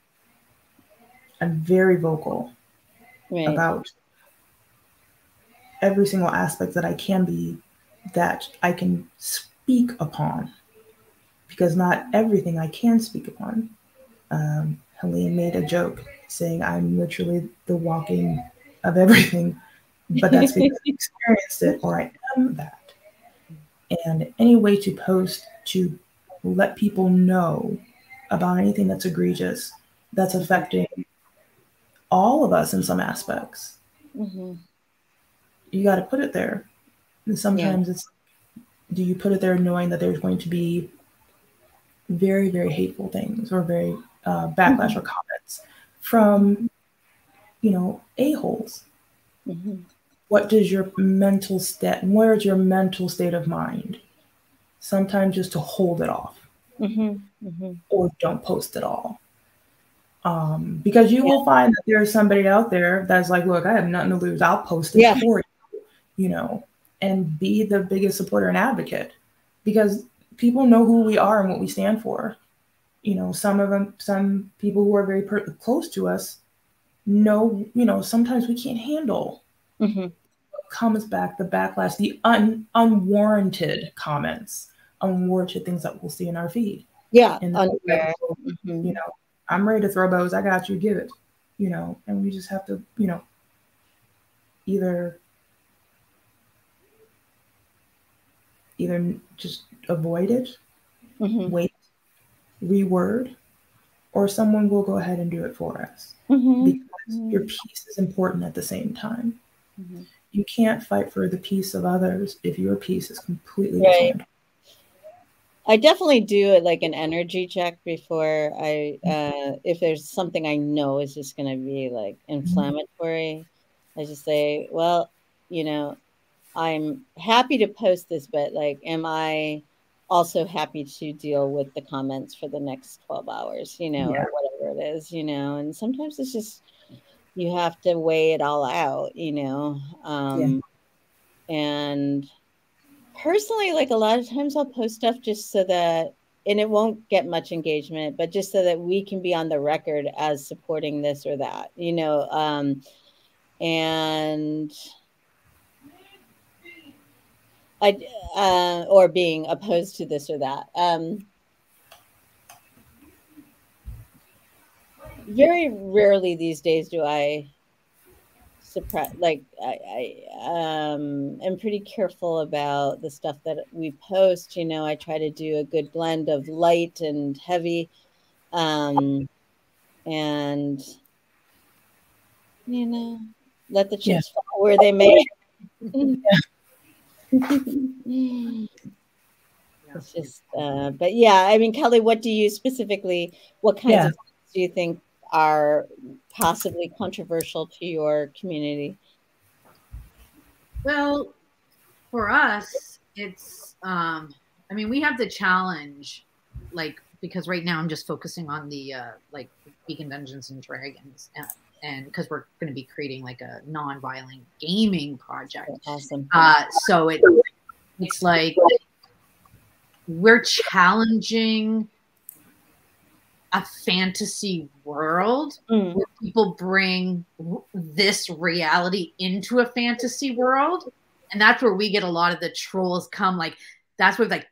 I'm very vocal right. about every single aspect that I can be that I can speak upon, because not everything I can speak upon. Um, Helene made a joke saying I'm literally the walking of everything, but that's because I experienced it or I am that. And any way to post to let people know about anything that's egregious, that's affecting all of us in some aspects. Mm-hmm. You got to put it there. And sometimes yeah. it's do you put it there knowing that there's going to be very, very hateful things or very uh, backlash mm-hmm. or comments from, you know, a-holes. Mm-hmm. What does your mental state, where's your mental state of mind? Sometimes just to hold it off mm-hmm. mm-hmm. or don't post at all. Um, because you yeah. will find that there's somebody out there that's like, look, I have nothing to lose. I'll post it yeah. for you, you know, and be the biggest supporter and advocate because people know who we are and what we stand for. You know, some of them, some people who are very per- close to us know, you know, sometimes we can't handle mm-hmm. comes back, the backlash, the un- unwarranted comments, unwarranted things that we'll see in our feed. Yeah. And mm-hmm. you know, I'm ready to throw bows. I got you. Give it. You know, and we just have to, you know, either either just avoid it, mm-hmm. wait, reword, or someone will go ahead and do it for us mm-hmm. because mm-hmm. your peace is important at the same time. Mm-hmm. You can't fight for the peace of others if your peace is completely right. Different. I definitely do it like an energy check before I, uh, if there's something I know is just going to be like mm-hmm. inflammatory, I just say, well, you know, I'm happy to post this, but like, am I also happy to deal with the comments for the next 12 hours, you know, yeah. or whatever it is, you know, and sometimes it's just, you have to weigh it all out, you know, um, yeah. and personally, like a lot of times I'll post stuff just so that, and it won't get much engagement, but just so that we can be on the record as supporting this or that, you know. Um, and I, uh, or being opposed to this or that. Um, very rarely these days do I suppress like I, I um am pretty careful about the stuff that we post you know i try to do a good blend of light and heavy um and you know let the chips yeah. fall where they may it's just uh but yeah i mean kelly what do you specifically what kinds yeah. of do you think are possibly controversial to your community? Well, for us, it's, um, I mean, we have the challenge, like, because right now I'm just focusing on the, uh, like, Vegan Dungeons and Dragons. And because we're going to be creating like a non-violent gaming project. Awesome. Uh, so it, it's like we're challenging a fantasy world mm. where people bring this reality into a fantasy world and that's where we get a lot of the trolls come like that's where like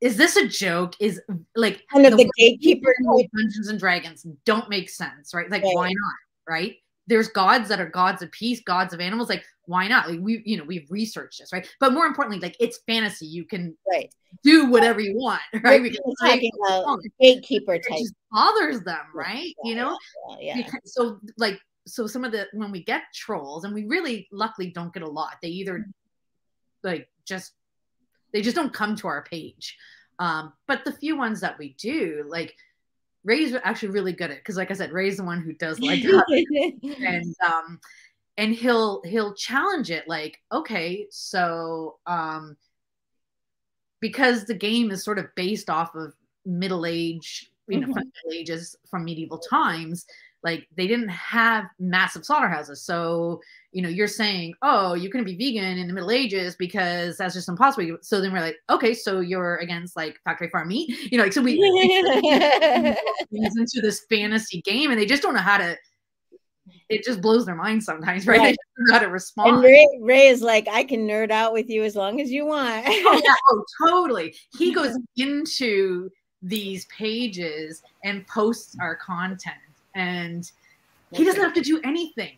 is this a joke is like kind of the, the gatekeeper dungeons and dragons don't make sense right like right. why not right there's gods that are gods of peace, gods of animals. Like, why not? Like, we, you know, we've researched this, right? But more importantly, like, it's fantasy. You can right. do whatever you want, right? We're talking about gatekeeper type. bothers them, right? Yeah, you know, yeah. yeah. so like, so some of the when we get trolls, and we really luckily don't get a lot. They either like just they just don't come to our page. Um, but the few ones that we do, like Ray's actually really good at because, like I said, Ray's the one who does like and um, and he'll he'll challenge it like, okay, so um, because the game is sort of based off of middle age, you know, mm-hmm. middle ages from medieval times, like they didn't have massive slaughterhouses. So, you know, you're saying, oh, you couldn't be vegan in the Middle Ages because that's just impossible. So then we're like, okay, so you're against like factory farm meat, you know, like so we into this fantasy game and they just don't know how to it just blows their mind sometimes, right? right. They don't know how to respond. And Ray, Ray is like, I can nerd out with you as long as you want. oh, yeah, oh, totally. He goes into these pages and posts our content and he doesn't have to do anything.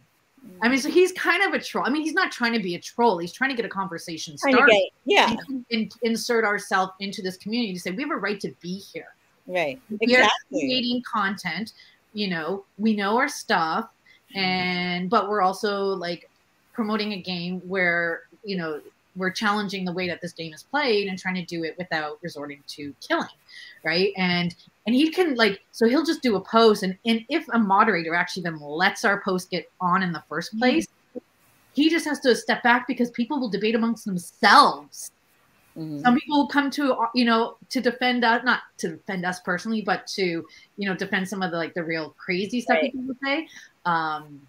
I mean, so he's kind of a troll. I mean, he's not trying to be a troll. He's trying to get a conversation started. Get, yeah. And insert ourselves into this community to say we have a right to be here. Right. We exactly. are creating content. You know, we know our stuff, and but we're also like promoting a game where you know we're challenging the way that this game is played and trying to do it without resorting to killing, right? And and he can like so he'll just do a post and, and if a moderator actually then lets our post get on in the first Mm-hmm. place he just has to step back because people will debate amongst themselves Mhm. some people will come to you know to defend us not to defend us personally but to you know defend some of the like the real crazy stuff Right. people say um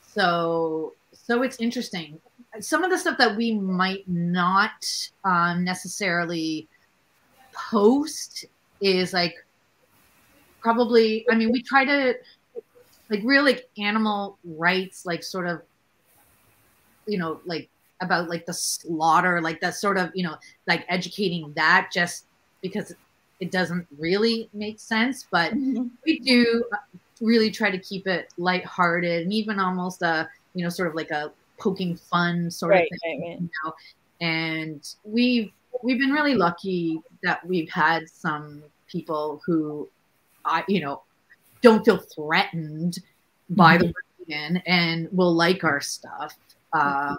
so so it's interesting some of the stuff that we might not um necessarily post is like probably i mean we try to like real like animal rights like sort of you know like about like the slaughter like that sort of you know like educating that just because it doesn't really make sense but Mhm. we do uh, really try to keep it lighthearted and even almost a you know sort of like a poking fun sort Right, of thing right, right. you know and we've we've been really lucky that we've had some people who i you know don't feel threatened by the word vegan and will like our stuff um,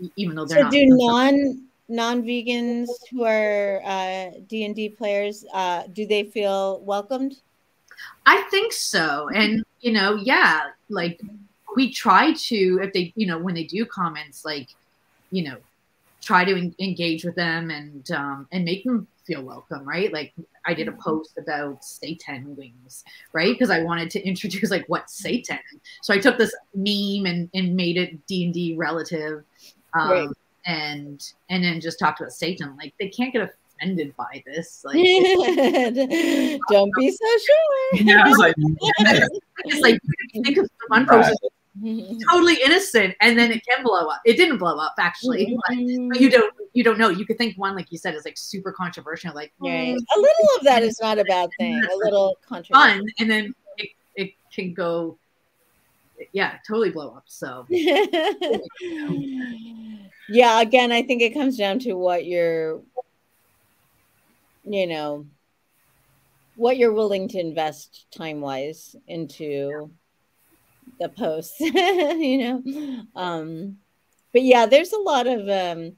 e- even though they're So not do non non vegans who are uh, D and D players uh, do they feel welcomed? I think so. And, you know, yeah, like we try to, if they, you know, when they do comments, like, you know, try to en- engage with them and, um, and make them feel welcome, right? Like I did a post about seitan wings, right? Because I wanted to introduce like what's seitan. So I took this meme and, and made it D and D relative. Um, Right. and, and then just talked about seitan. Like they can't get offended by this. Like, Don't be so sure. Yeah, I was like, it's like, think of one post totally innocent and then it can blow up it didn't blow up actually but, but you don't you don't know you could think one like you said is like super controversial like Right. mm, A little of that is not a bad thing. A little controversial. fun and then it, it can go yeah totally blow up so yeah, again, I think it comes down to what you're, you know, what you're willing to invest time wise into the posts, you know. Um, but yeah, there's a lot of, um,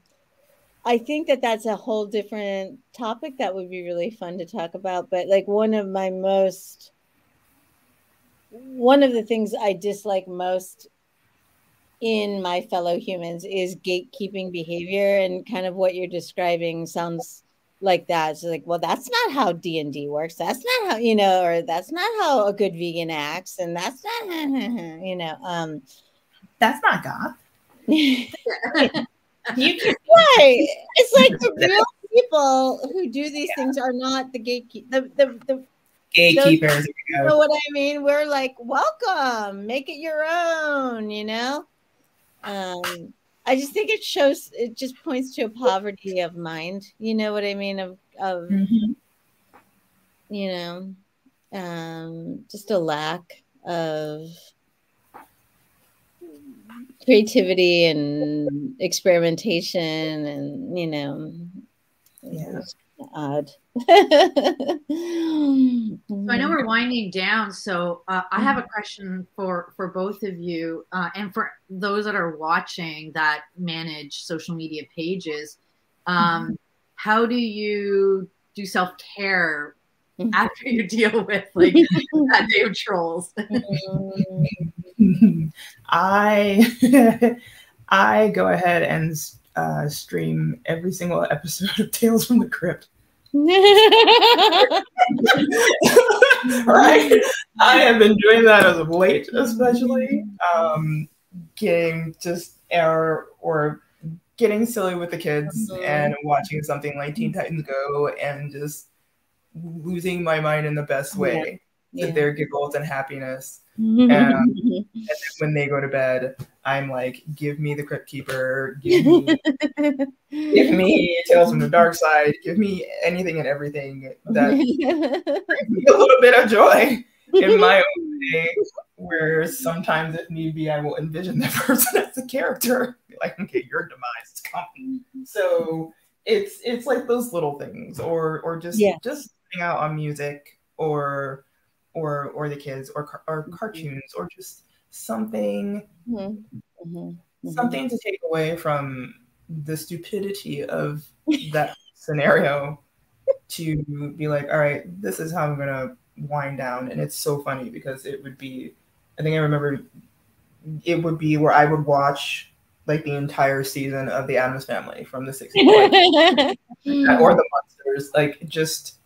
I think that that's a whole different topic that would be really fun to talk about. But like one of my most, one of the things I dislike most in my fellow humans is gatekeeping behavior and kind of what you're describing sounds like that it's like well that's not how d&d works that's not how you know or that's not how a good vegan acts and that's not you know um that's not God. You can, it's like the real people who do these things are not the gatekeep the, the the gatekeepers. you know what I mean? We're like, welcome, make it your own, you know? Um, I just think it shows it just points to a poverty of mind, you know what I mean? Of of Mhm. you know, um, just a lack of creativity and experimentation and you know Yeah. It's odd. so i know we're winding down so uh, i have a question for for both of you uh, and for those that are watching that manage social media pages um, how do you do self-care Mhm. after you deal with like that day of trolls Mm, I I go ahead and uh, stream every single episode of Tales from the Crypt. right? I have been doing that as of late, especially um, getting just or or getting silly with the kids Mhm. and watching something like Teen Titans Go and just losing my mind in the best way Yeah. to their giggles and happiness. Yeah. When they go to bed, I'm like, give me the Crypt Keeper, give me give me Tales from the Dark Side, give me anything and everything that brings me a little bit of joy in my own way. Where sometimes, if need be, I will envision that person as a character. Like, okay, your demise is coming. So it's it's like those little things, or or just Yeah. just hang out on music, or or or the kids, or or cartoons, or just something Mhm. Mhm. Mhm. something to take away from the stupidity of that scenario to be like, all right, this is how I'm gonna wind down. And it's so funny because it would be, I think I remember it would be where I would watch like the entire season of the Addams Family from the 60s, like, or the monsters like just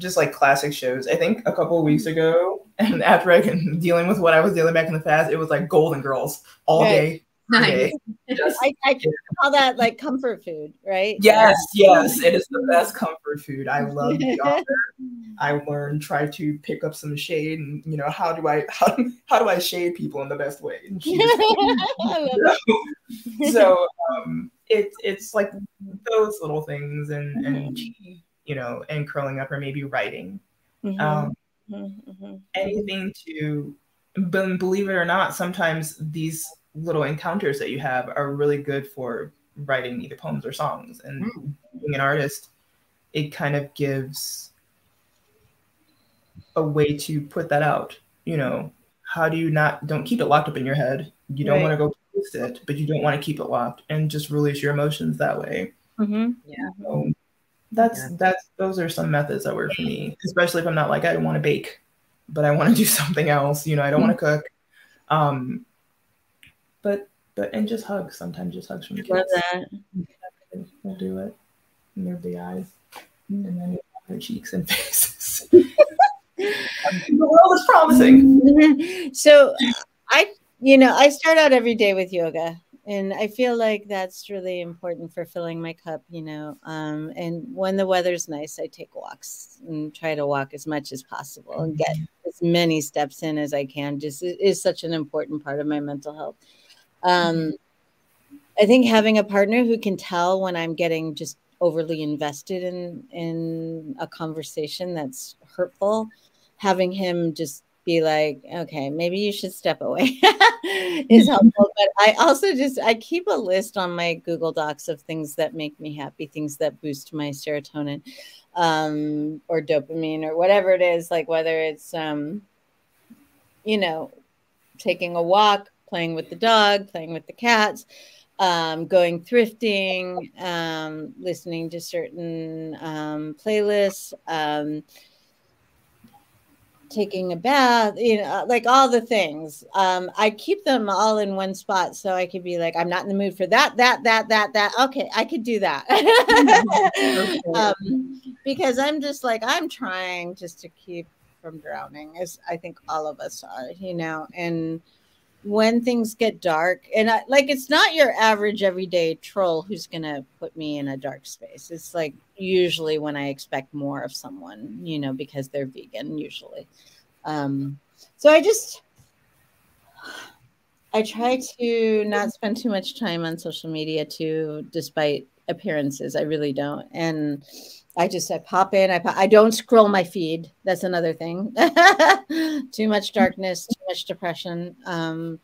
just like classic shows. I think a couple of weeks ago, and after I can dealing with what I was dealing back in the past, it was like Golden Girls all right. day. Nice. Just, I, I call that like comfort food, right? Yes, yes. It is the best comfort food. I love the author. I learned try to pick up some shade and you know how do I how, how do I shade people in the best way? so, so um, it's it's like those little things and and mm-hmm. You know and curling up or maybe writing. Mm-hmm. Um, mm-hmm. anything to but believe it or not, sometimes these little encounters that you have are really good for writing either poems or songs. And mm. being an artist, it kind of gives a way to put that out. You know, how do you not don't keep it locked up in your head? You don't right. want to go post it, but you don't want to keep it locked and just release your emotions that way. Mm-hmm. Yeah. So that's yeah. that's those are some methods that work for me, especially if I'm not like I don't want to bake, but I want to do something else. You know, I don't want to cook. Um, but but and just hugs. Sometimes just hugs from kids. Love that. We'll do it. And their big eyes, and then their cheeks and faces. the world is promising. So, I you know I start out every day with yoga and i feel like that's really important for filling my cup you know um, and when the weather's nice i take walks and try to walk as much as possible and get as many steps in as i can. Just is such an important part of my mental health. Um, I think having a partner who can tell when I'm getting just overly invested in in a conversation that's hurtful, having him just be like, okay, maybe you should step away is helpful. But I also just I keep a list on my Google Docs of things that make me happy, things that boost my serotonin um, or dopamine or whatever it is, like whether it's um, you know, taking a walk, playing with the dog, playing with the cats, um, going thrifting, um, listening to certain um, playlists, um, taking a bath, you know, like all the things. Um, I keep them all in one spot so I could be like, I'm not in the mood for that, that, that, that, that. Okay, I could do that. Um, because I'm just like, I'm trying just to keep from drowning, as I think all of us are, you know, and when things get dark and I, like it's not your average everyday troll who's going to put me in a dark space. It's like usually when i expect more of someone you know because they're vegan usually. Um so i just i try to not spend too much time on social media too despite appearances. I really don't. And I just I pop in. I pop, I don't scroll my feed. That's another thing. too much darkness, too much depression. Um,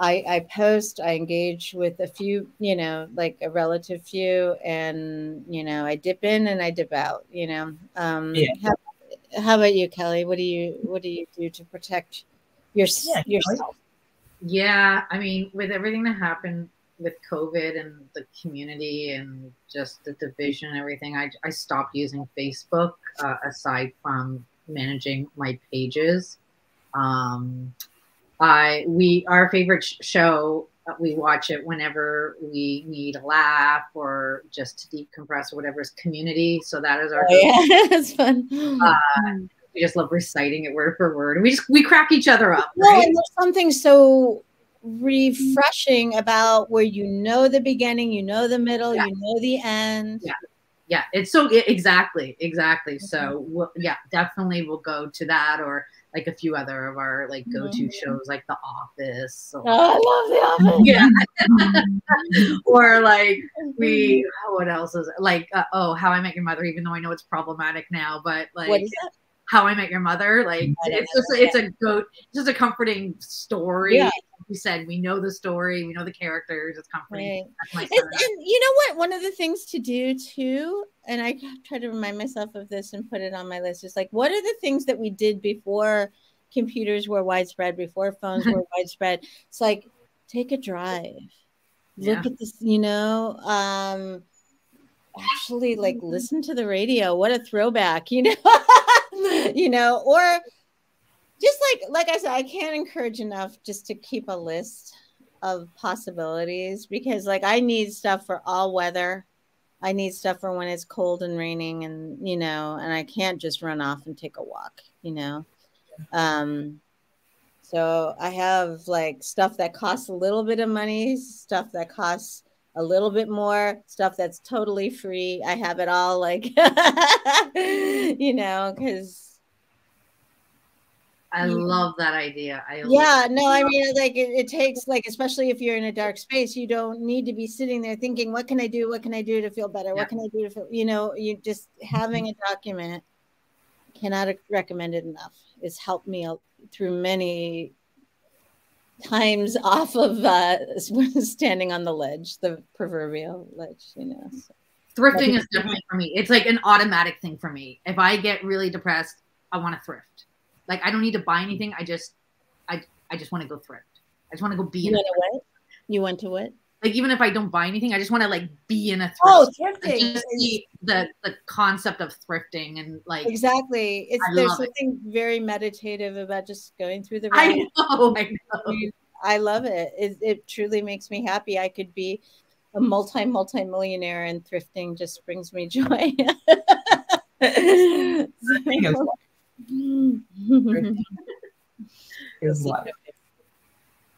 I I post. I engage with a few, you know, like a relative few, and you know, I dip in and I dip out. You know. Um, yeah. how, how, about you, Kelly? What do you What do you do to protect your, yeah, yourself? Yeah, I mean, with everything that happened with COVID and the community and just the division and everything, I, I stopped using Facebook uh, aside from managing my pages. Um, I we our favorite show uh, we watch it whenever we need a laugh or just to decompress or whatever is community. So that is our oh, yeah, that's fun. Uh, we just love reciting it word for word, we just we crack each other up. Well, right? and there's something so refreshing about where you know the beginning, you know the middle, yeah. you know the end. Yeah. Yeah, it's so exactly, exactly. Mm-hmm. So we'll, yeah, definitely we'll go to that or like a few other of our like go-to mm-hmm. shows like The Office. Or, oh, I love The Office. Yeah. or like we, mm-hmm. what else is it? like? Uh, oh, How I Met Your Mother. Even though I know it's problematic now, but like what is that? How I Met Your Mother. Like it's just it's a go, just a comforting story. Yeah you said, we know the story, we know the characters. It's comforting. Right. And, and, you know what? One of the things to do too, and I try to remind myself of this and put it on my list, is like, what are the things that we did before computers were widespread, before phones were widespread? It's like take a drive, look yeah. at this, you know. Um, actually like listen to the radio. What a throwback, you know, you know, or just like like I said, I can't encourage enough just to keep a list of possibilities because like I need stuff for all weather. I need stuff for when it's cold and raining and you know, and I can't just run off and take a walk, you know. Um so I have like stuff that costs a little bit of money, stuff that costs a little bit more, stuff that's totally free. I have it all like you know, cuz I love that idea. I yeah, no, I mean, like it, it, takes like, especially if you're in a dark space, you don't need to be sitting there thinking, "What can I do? What can I do to feel better? Yeah. What can I do to feel?" You know, you just having a document cannot recommend it enough. It's helped me through many times off of uh, standing on the ledge, the proverbial ledge. You know, so. thrifting is definitely for me. It's like an automatic thing for me. If I get really depressed, I want to thrift like I don't need to buy anything. I just I I just want to go thrift. I just want to go be you in a what? You went to what? Like even if I don't buy anything, I just want to like be in a thrift. Oh, thrifting. Just see the the concept of thrifting and like exactly. It's I there's something it. very meditative about just going through the. I know. I know. I love it. it. It truly makes me happy. I could be a multi multi millionaire, and thrifting just brings me joy. is life.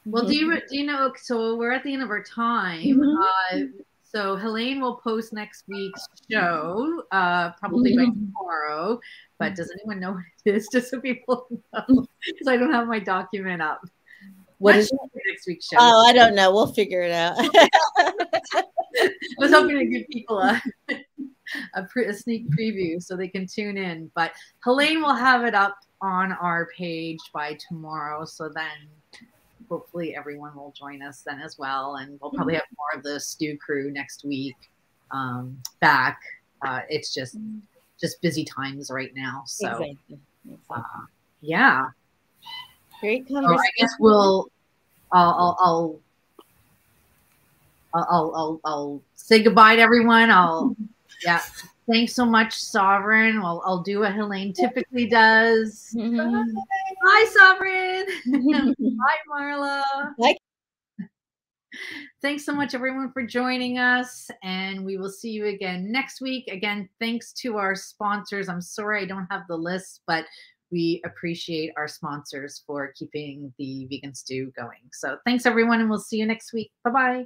Well, do you do you know? So we're at the end of our time. Mm-hmm. Uh, so Helene will post next week's show, uh, probably mm-hmm. by tomorrow. But does anyone know what it is? Just so people know, because I don't have my document up. What is next week's show? Oh, I don't know. We'll figure it out. I was hoping to give people a a, pre- a sneak preview so they can tune in. But Helene will have it up on our page by tomorrow. So then hopefully everyone will join us then as well. And we'll probably have more of the stew crew next week um, back. Uh, it's just just busy times right now. So exactly. Uh, yeah. Great conversation. So I guess we'll I'll I'll, I'll I'll, I'll, I'll, say goodbye to everyone. I'll yeah. Thanks so much, Sovereign. Well, I'll do what Helene typically does. Mm-hmm. Bye, Sovereign. Bye, Marla. Bye. Thanks so much, everyone, for joining us. And we will see you again next week. Again, thanks to our sponsors. I'm sorry I don't have the list, but we appreciate our sponsors for keeping the vegan stew going. So thanks, everyone, and we'll see you next week. Bye bye.